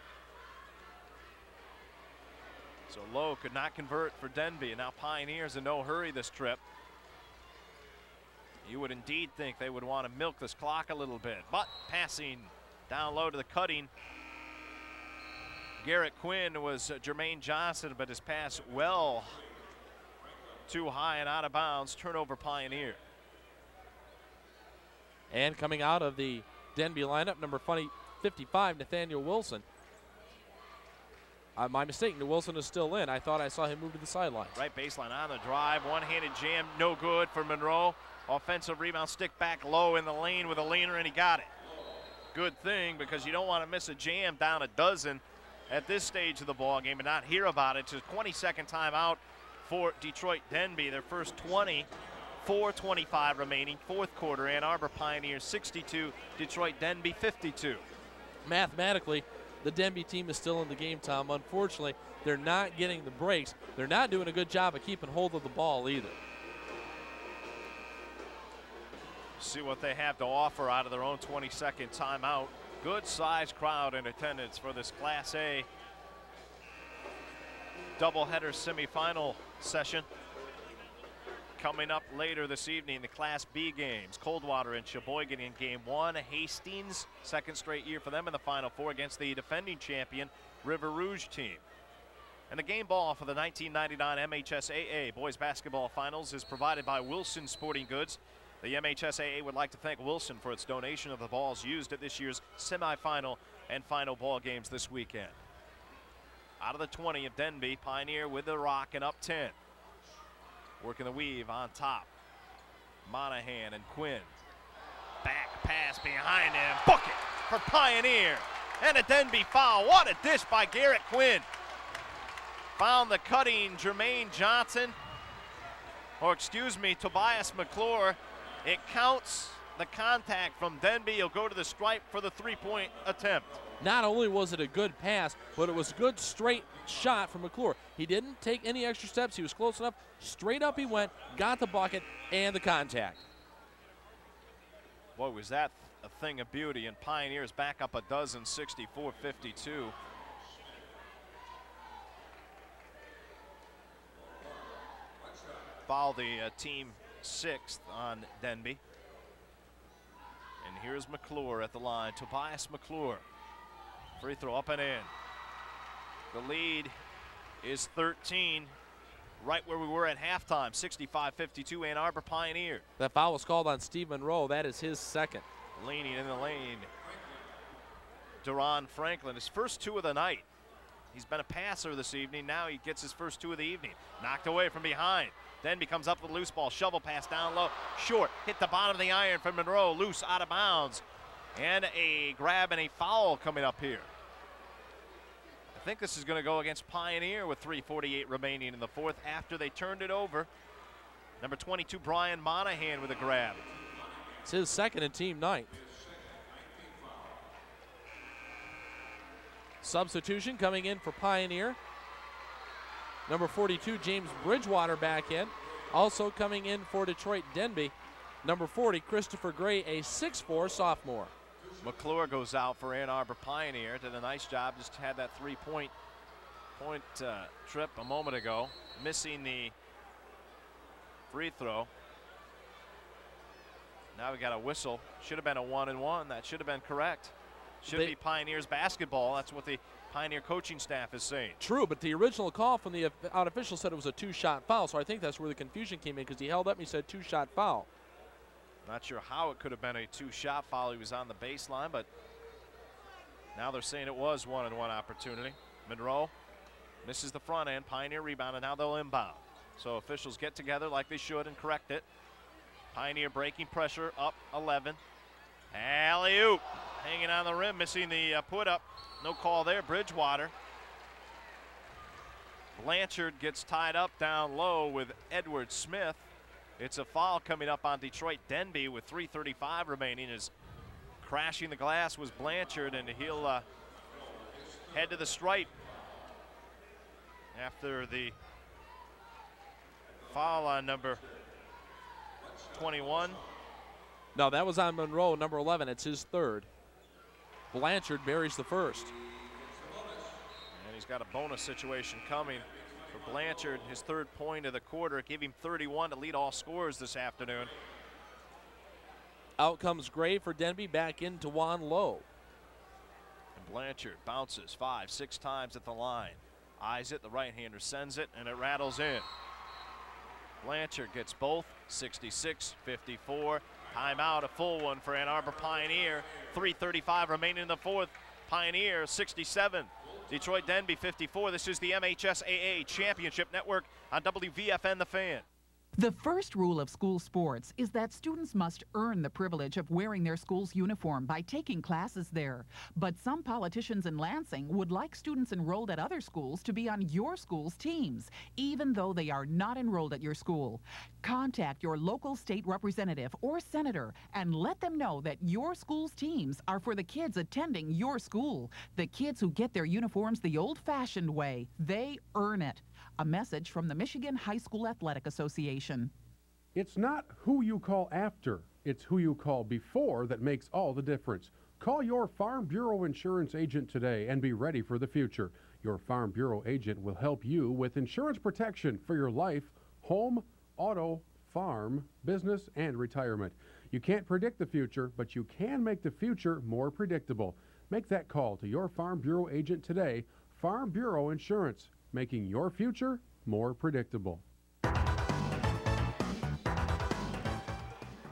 So Lowe could not convert for Denby, and now Pioneers in no hurry this trip. You would indeed think they would want to milk this clock a little bit, but passing down low to the cutting. Garrett Quinn was uh, Jermaine Johnson, but his pass well too high and out of bounds. Turnover Pioneer. And coming out of the Denby lineup, number 20, 55, Nathaniel Wilson. Uh, my mistake, New Wilson is still in. I thought I saw him move to the sideline. Right baseline on the drive. One handed jam, no good for Monroe. Offensive rebound, stick back low in the lane with a leaner, and he got it. Good thing because you don't want to miss a jam down a dozen at this stage of the ball game and not hear about it. It's a 20 second time out for Detroit Denby. Their first 20, 4:25 remaining, fourth quarter. Ann Arbor Pioneers 62, Detroit Denby 52. Mathematically, the Denby team is still in the game, Tom. Unfortunately, they're not getting the breaks. They're not doing a good job of keeping hold of the ball either. See what they have to offer out of their own 20 second timeout. Good sized crowd in attendance for this Class A doubleheader semifinal session. Coming up later this evening, the Class B games. Coldwater and Cheboygan in game one. Hastings, second straight year for them in the Final Four against the defending champion River Rouge team. And the game ball for the 1999 MHSAA Boys Basketball Finals is provided by Wilson Sporting Goods. The MHSAA would like to thank Wilson for its donation of the balls used at this year's semifinal and final ball games this weekend. Out of the 20 of Denby, Pioneer with the rock and up 10. Working the weave on top. Monahan and Quinn. Back pass behind him. Book it for Pioneer. And a Denby foul. What a dish by Garrett Quinn. Found the cutting Jermaine Johnson. Or excuse me, Tobias McClure. It counts the contact from Denby. He'll go to the stripe for the three-point attempt. Not only was it a good pass, but it was a good straight shot from McClure. He didn't take any extra steps. He was close enough. Straight up he went, got the bucket and the contact. Boy, was that a thing of beauty. And Pioneers back up a dozen, 64 52. Foul the uh, team sixth on Denby. And here's McClure at the line. Tobias McClure. Free throw up and in. The lead is 13, right where we were at halftime, 65 52, Ann Arbor Pioneer. That foul was called on Steve Monroe. That is his second. Leaning in the lane. Duron Franklin, his first two of the night. He's been a passer this evening. Now he gets his first two of the evening. Knocked away from behind. Then becomes up with a loose ball. Shovel pass down low. Short. Hit the bottom of the iron from Monroe. Loose out of bounds. And a grab and a foul coming up here. I think this is going to go against Pioneer with 3.48 remaining in the fourth after they turned it over. Number 22, Brian Monahan with a grab. It's his second and team ninth. Substitution coming in for Pioneer. Number 42, James Bridgewater back in. Also coming in for Detroit Denby, number 40, Christopher Gray, a 6'4 sophomore. McClure goes out for Ann Arbor Pioneer. Did a nice job. Just had that three-point point uh, trip a moment ago, missing the free throw. Now we got a whistle. Should have been a one and one. That should have been correct. Should They- be Pioneers basketball. That's what the Pioneer coaching staff is saying. True, but the original call from the out official said it was a two-shot foul, so I think that's where the confusion came in because he held up and he said two-shot foul. Not sure how it could have been a two-shot foul. He was on the baseline, but now they're saying it was one and one opportunity. Monroe Misses the front end. Pioneer rebound, and now they'll inbound. So officials get together like they should and correct it. Pioneer breaking pressure up 11. Alley oop. Hanging on the rim, missing the uh, put up. No call there. Bridgewater. Blanchard gets tied up down low with Edward Smith. It's a foul coming up on Detroit Denby with 3.35 remaining. As crashing the glass was Blanchard, and he'll uh, head to the stripe after the foul on number 21. No, that was on Monroe, number 11. It's his third. Blanchard buries the first. And he's got a bonus situation coming for Blanchard. His third point of the quarter gave him 31 to lead all scorers this afternoon. Out comes Gray for Denby, back into Juan Lowe. And Blanchard bounces five, six times at the line. Eyes it, the right-hander sends it, and it rattles in. Blanchard gets both, 66-54. Timeout, a full one for Ann Arbor Pioneer. 3.35 remaining in the fourth. Pioneer 67. Detroit Denby 54. This is the MHSAA Championship Network on WVFN The Fan. The first rule of school sports is that students must earn the privilege of wearing their school's uniform by taking classes there. But some politicians in Lansing would like students enrolled at other schools to be on your school's teams, even though they are not enrolled at your school. Contact your local state representative or senator and let them know that your school's teams are for the kids attending your school. The kids who get their uniforms the old fashioned way, they earn it. A message from the Michigan High School Athletic Association. It's not who you call after, it's who you call before that makes all the difference. Call your Farm Bureau insurance agent today and be ready for the future. Your Farm Bureau agent will help you with insurance protection for your life, home, auto, farm, business, and retirement. You can't predict the future, but you can make the future more predictable. Make that call to your Farm Bureau agent today. Farm Bureau Insurance, making your future more predictable.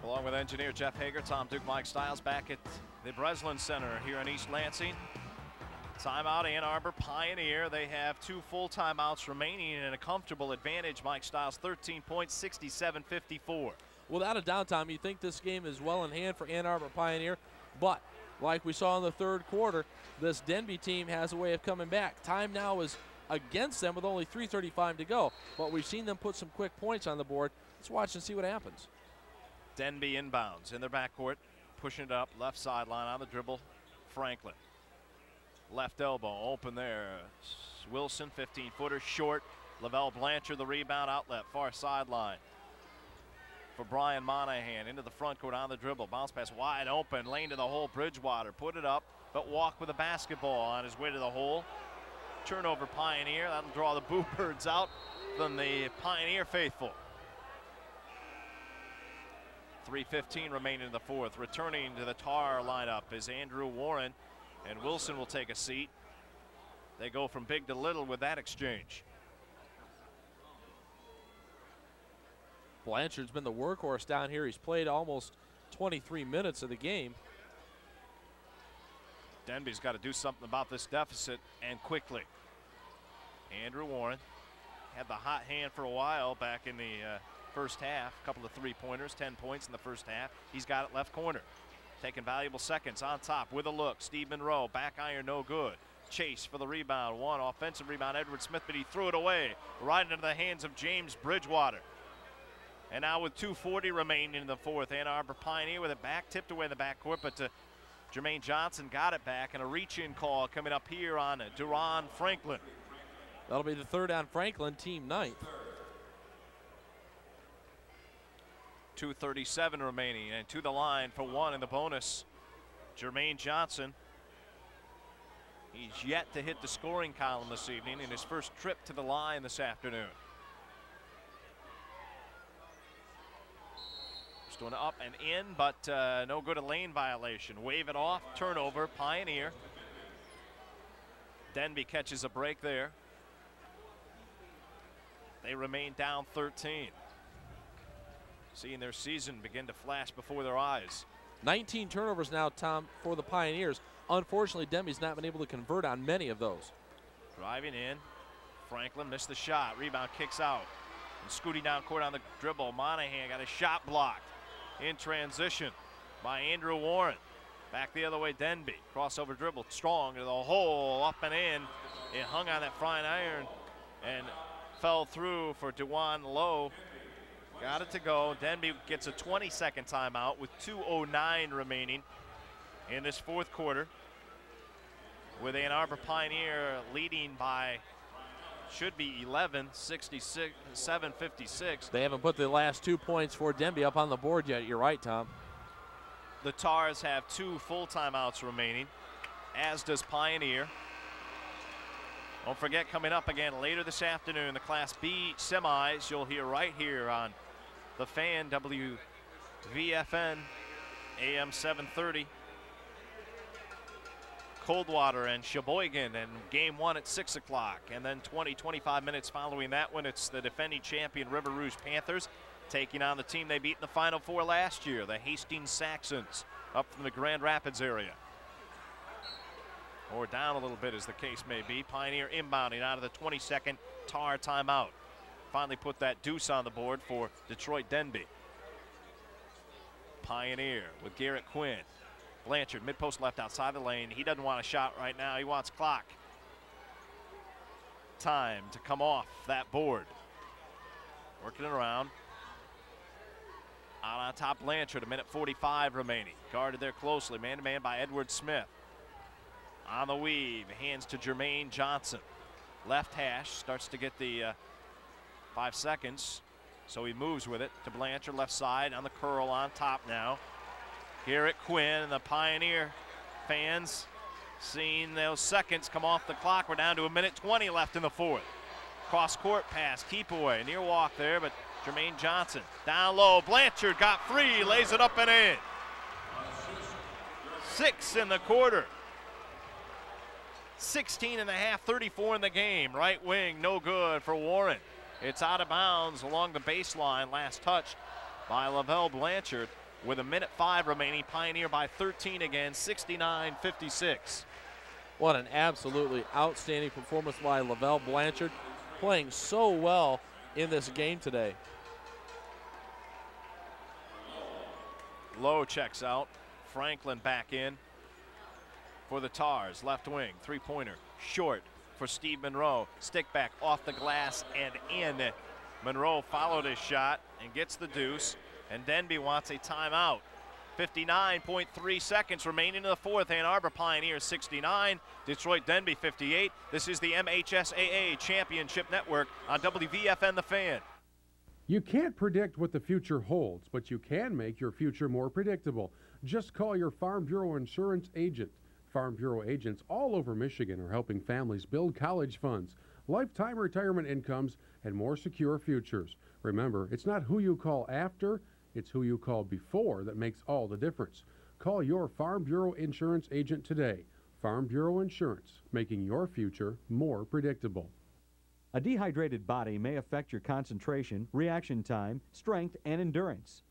Along with engineer Jeff Hager, Tom Duke, Mike Stiles back at the Breslin Center here in East Lansing. Timeout Ann Arbor Pioneer. They have two full timeouts remaining and a comfortable advantage. Mike Stiles 13 points, 67 54. Without a downtime, you think this game is well in hand for Ann Arbor Pioneer, but like we saw in the third quarter, this Denby team has a way of coming back. Time now is against them with only 3.35 to go, but we've seen them put some quick points on the board. Let's watch and see what happens. Denby inbounds in their backcourt, pushing it up, left sideline on the dribble. Franklin. Left elbow open there. Wilson, 15 footer, short. Lavell Blanchard, the rebound outlet, far sideline. For Brian Monahan into the front court on the dribble. Bounce pass wide open, lane to the hole. Bridgewater put it up, but walk with a basketball on his way to the hole. Turnover Pioneer. That'll draw the Boo Birds out from the Pioneer faithful. 3.15 remaining in the fourth. Returning to the Tar lineup is Andrew Warren, and Wilson will take a seat. They go from big to little with that exchange. Blanchard's been the workhorse down here. He's played almost 23 minutes of the game. Denby's got to do something about this deficit and quickly. Andrew Warren had the hot hand for a while back in the uh, first half. A couple of three pointers, 10 points in the first half. He's got it left corner. Taking valuable seconds on top with a look. Steve Monroe, back iron, no good. Chase for the rebound. One offensive rebound, Edward Smith, but he threw it away. Right into the hands of James Bridgewater. And now with 2.40 remaining in the fourth, Ann Arbor Pioneer with it back, tipped away in the backcourt, but uh, Jermaine Johnson got it back, and a reach-in call coming up here on Duran Franklin. That'll be the third on Franklin, team ninth. 2.37 remaining, and to the line for one in the bonus, Jermaine Johnson. He's yet to hit the scoring column this evening in his first trip to the line this afternoon. Just doing up and in, but uh, no good a lane violation. Wave it off, turnover, Pioneer. Denby catches a break there. They remain down 13. Seeing their season begin to flash before their eyes. 19 turnovers now, Tom, for the Pioneers. Unfortunately, Denby's not been able to convert on many of those. Driving in, Franklin missed the shot. Rebound kicks out. And scooting down court on the dribble. Monahan got a shot blocked in transition by Andrew Warren. Back the other way, Denby. Crossover dribble, strong to the hole, up and in. It hung on that fine iron and fell through for Dewan Lowe. Got it to go. Denby gets a 20 second timeout with 2.09 remaining in this fourth quarter. With Ann Arbor Pioneer leading by, should be 11, 66, 7 56. They haven't put the last two points for Denby up on the board yet. You're right, Tom. The Tars have two full timeouts remaining, as does Pioneer. Don't forget, coming up again later this afternoon, the Class B semis you'll hear right here on the fan WVFN AM 730. Coldwater and Cheboygan, and game one at 6 o'clock. And then 20, 25 minutes following that one, it's the defending champion River Rouge Panthers taking on the team they beat in the Final Four last year, the Hastings Saxons, up from the Grand Rapids area. Or down a little bit, as the case may be. Pioneer inbounding out of the 22nd Tar timeout. Finally put that deuce on the board for Detroit Denby. Pioneer with Garrett Quinn. Blanchard, mid post left outside the lane. He doesn't want a shot right now. He wants clock. Time to come off that board. Working it around. Out on top, Blanchard, a minute 45 remaining. Guarded there closely, man to man by Edward Smith. On the weave, hands to Jermaine Johnson. Left hash, starts to get the uh, five seconds. So he moves with it to Blanchard, left side on the curl on top now. Garrett Quinn and the Pioneer fans seeing those seconds come off the clock. We're down to a minute 20 left in the fourth. Cross court pass, keep away, near walk there, but Jermaine Johnson down low. Blanchard got free, lays it up and in. Six in the quarter. 16 and a half, 34 in the game. Right wing, no good for Warren. It's out of bounds along the baseline. Last touch by Lavell Blanchard with a minute five remaining. Pioneer by 13 again, 69 56. What an absolutely outstanding performance by Lavell Blanchard, playing so well in this game today. Lowe checks out. Franklin back in for the Tars. Left wing, three pointer, short for Steve Monroe. Stick back off the glass and in. Monroe followed his shot and gets the deuce. And Denby wants a timeout. 59.3 seconds remaining in the fourth. Ann Arbor Pioneers 69, Detroit Denby 58. This is the MHSAA Championship Network on WVFN The Fan. You can't predict what the future holds, but you can make your future more predictable. Just call your Farm Bureau insurance agent. Farm Bureau agents all over Michigan are helping families build college funds, lifetime retirement incomes, and more secure futures. Remember, it's not who you call after, it's who you call before that makes all the difference. Call your Farm Bureau insurance agent today. Farm Bureau Insurance, making your future more predictable. A dehydrated body may affect your concentration, reaction time, strength, and endurance.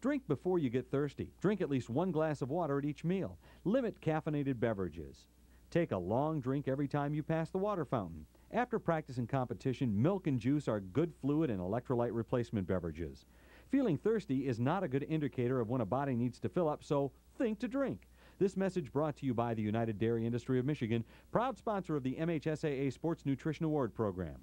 Drink before you get thirsty. Drink at least one glass of water at each meal. Limit caffeinated beverages. Take a long drink every time you pass the water fountain. After practice and competition, milk and juice are good fluid and electrolyte replacement beverages. Feeling thirsty is not a good indicator of when a body needs to fill up, so think to drink. This message brought to you by the United Dairy Industry of Michigan, proud sponsor of the MHSAA Sports Nutrition Award Program.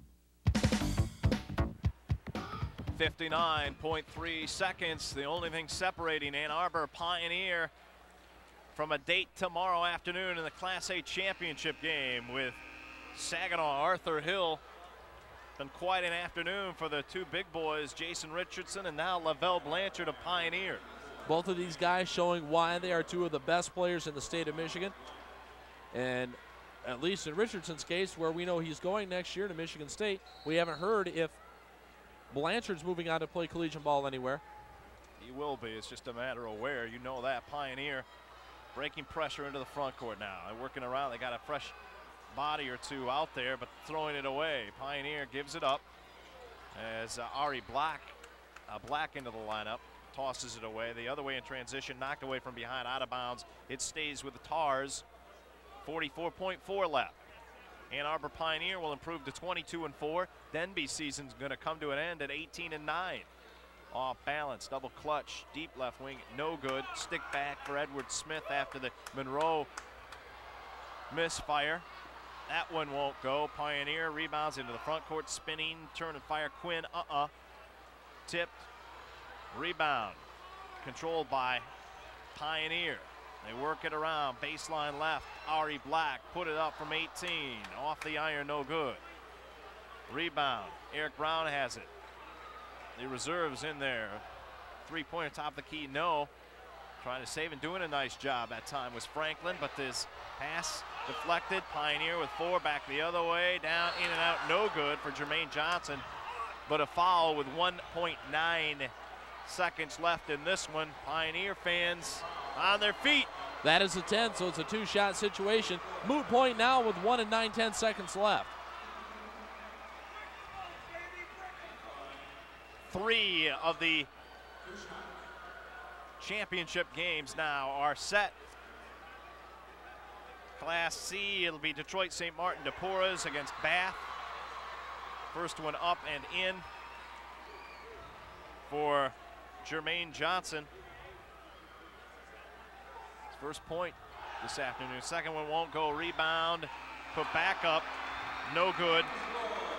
59.3 seconds. The only thing separating Ann Arbor Pioneer from a date tomorrow afternoon in the Class A championship game with Saginaw Arthur Hill. Been quite an afternoon for the two big boys, Jason Richardson and now Lavelle Blanchard of Pioneer. Both of these guys showing why they are two of the best players in the state of Michigan. And at least in Richardson's case, where we know he's going next year to Michigan State, we haven't heard if Blanchard's moving on to play collegiate ball anywhere. He will be. It's just a matter of where. You know that. Pioneer breaking pressure into the front court now. They're working around. They got a fresh body or two out there, but throwing it away. Pioneer gives it up as uh, Ari Black, uh, Black into the lineup, tosses it away. The other way in transition, knocked away from behind, out of bounds. It stays with the Tars. 44.4 left. Ann Arbor Pioneer will improve to 22 and 4. Denby season's going to come to an end at 18 and 9. Off balance, double clutch, deep left wing, no good. Stick back for Edward Smith after the Monroe misfire. That one won't go. Pioneer rebounds into the front court, spinning, turn and fire. Quinn, uh uh. Tipped. Rebound. Controlled by Pioneer. They work it around. Baseline left. Ari Black put it up from 18. Off the iron, no good. Rebound. Eric Brown has it. The reserves in there. Three pointer top of the key, no. Trying to save and doing a nice job that time was Franklin, but this pass deflected. Pioneer with four back the other way. Down, in and out, no good for Jermaine Johnson. But a foul with 1.9 seconds left in this one. Pioneer fans on their feet. That is a 10, so it's a two shot situation. Moot point now with one and nine ten seconds left. Three of the championship games now are set. Class C, it'll be Detroit St. Martin de Porres against Bath. First one up and in for Jermaine Johnson. His first point this afternoon. Second one won't go. Rebound, put back up, no good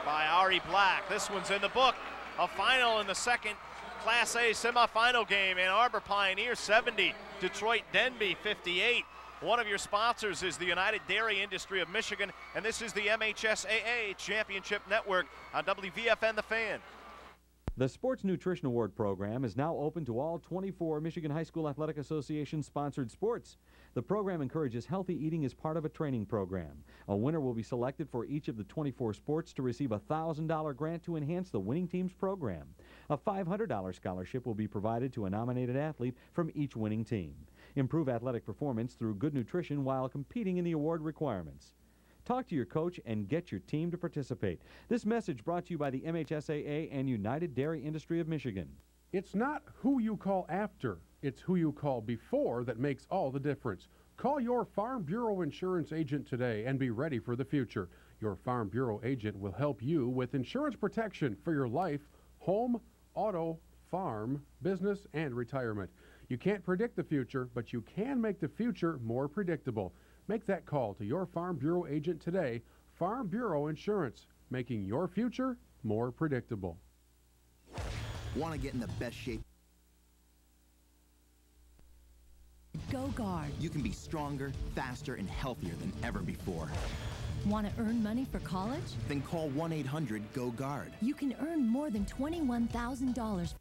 by Ari Black. This one's in the book. A final in the second Class A semifinal game. Ann Arbor Pioneer 70, Detroit Denby 58. One of your sponsors is the United Dairy Industry of Michigan, and this is the MHSAA Championship Network on WVFN The Fan. The Sports Nutrition Award program is now open to all 24 Michigan High School Athletic Association sponsored sports. The program encourages healthy eating as part of a training program. A winner will be selected for each of the 24 sports to receive a $1,000 grant to enhance the winning team's program. A $500 scholarship will be provided to a nominated athlete from each winning team. Improve athletic performance through good nutrition while competing in the award requirements. Talk to your coach and get your team to participate. This message brought to you by the MHSAA and United Dairy Industry of Michigan. It's not who you call after, it's who you call before that makes all the difference. Call your Farm Bureau insurance agent today and be ready for the future. Your Farm Bureau agent will help you with insurance protection for your life, home, auto, farm, business, and retirement. You can't predict the future, but you can make the future more predictable. Make that call to your Farm Bureau agent today. Farm Bureau Insurance, making your future more predictable. Want to get in the best shape? Go Guard. You can be stronger, faster, and healthier than ever before. Want to earn money for college? Then call 1 800 GO GUARD. You can earn more than $21,000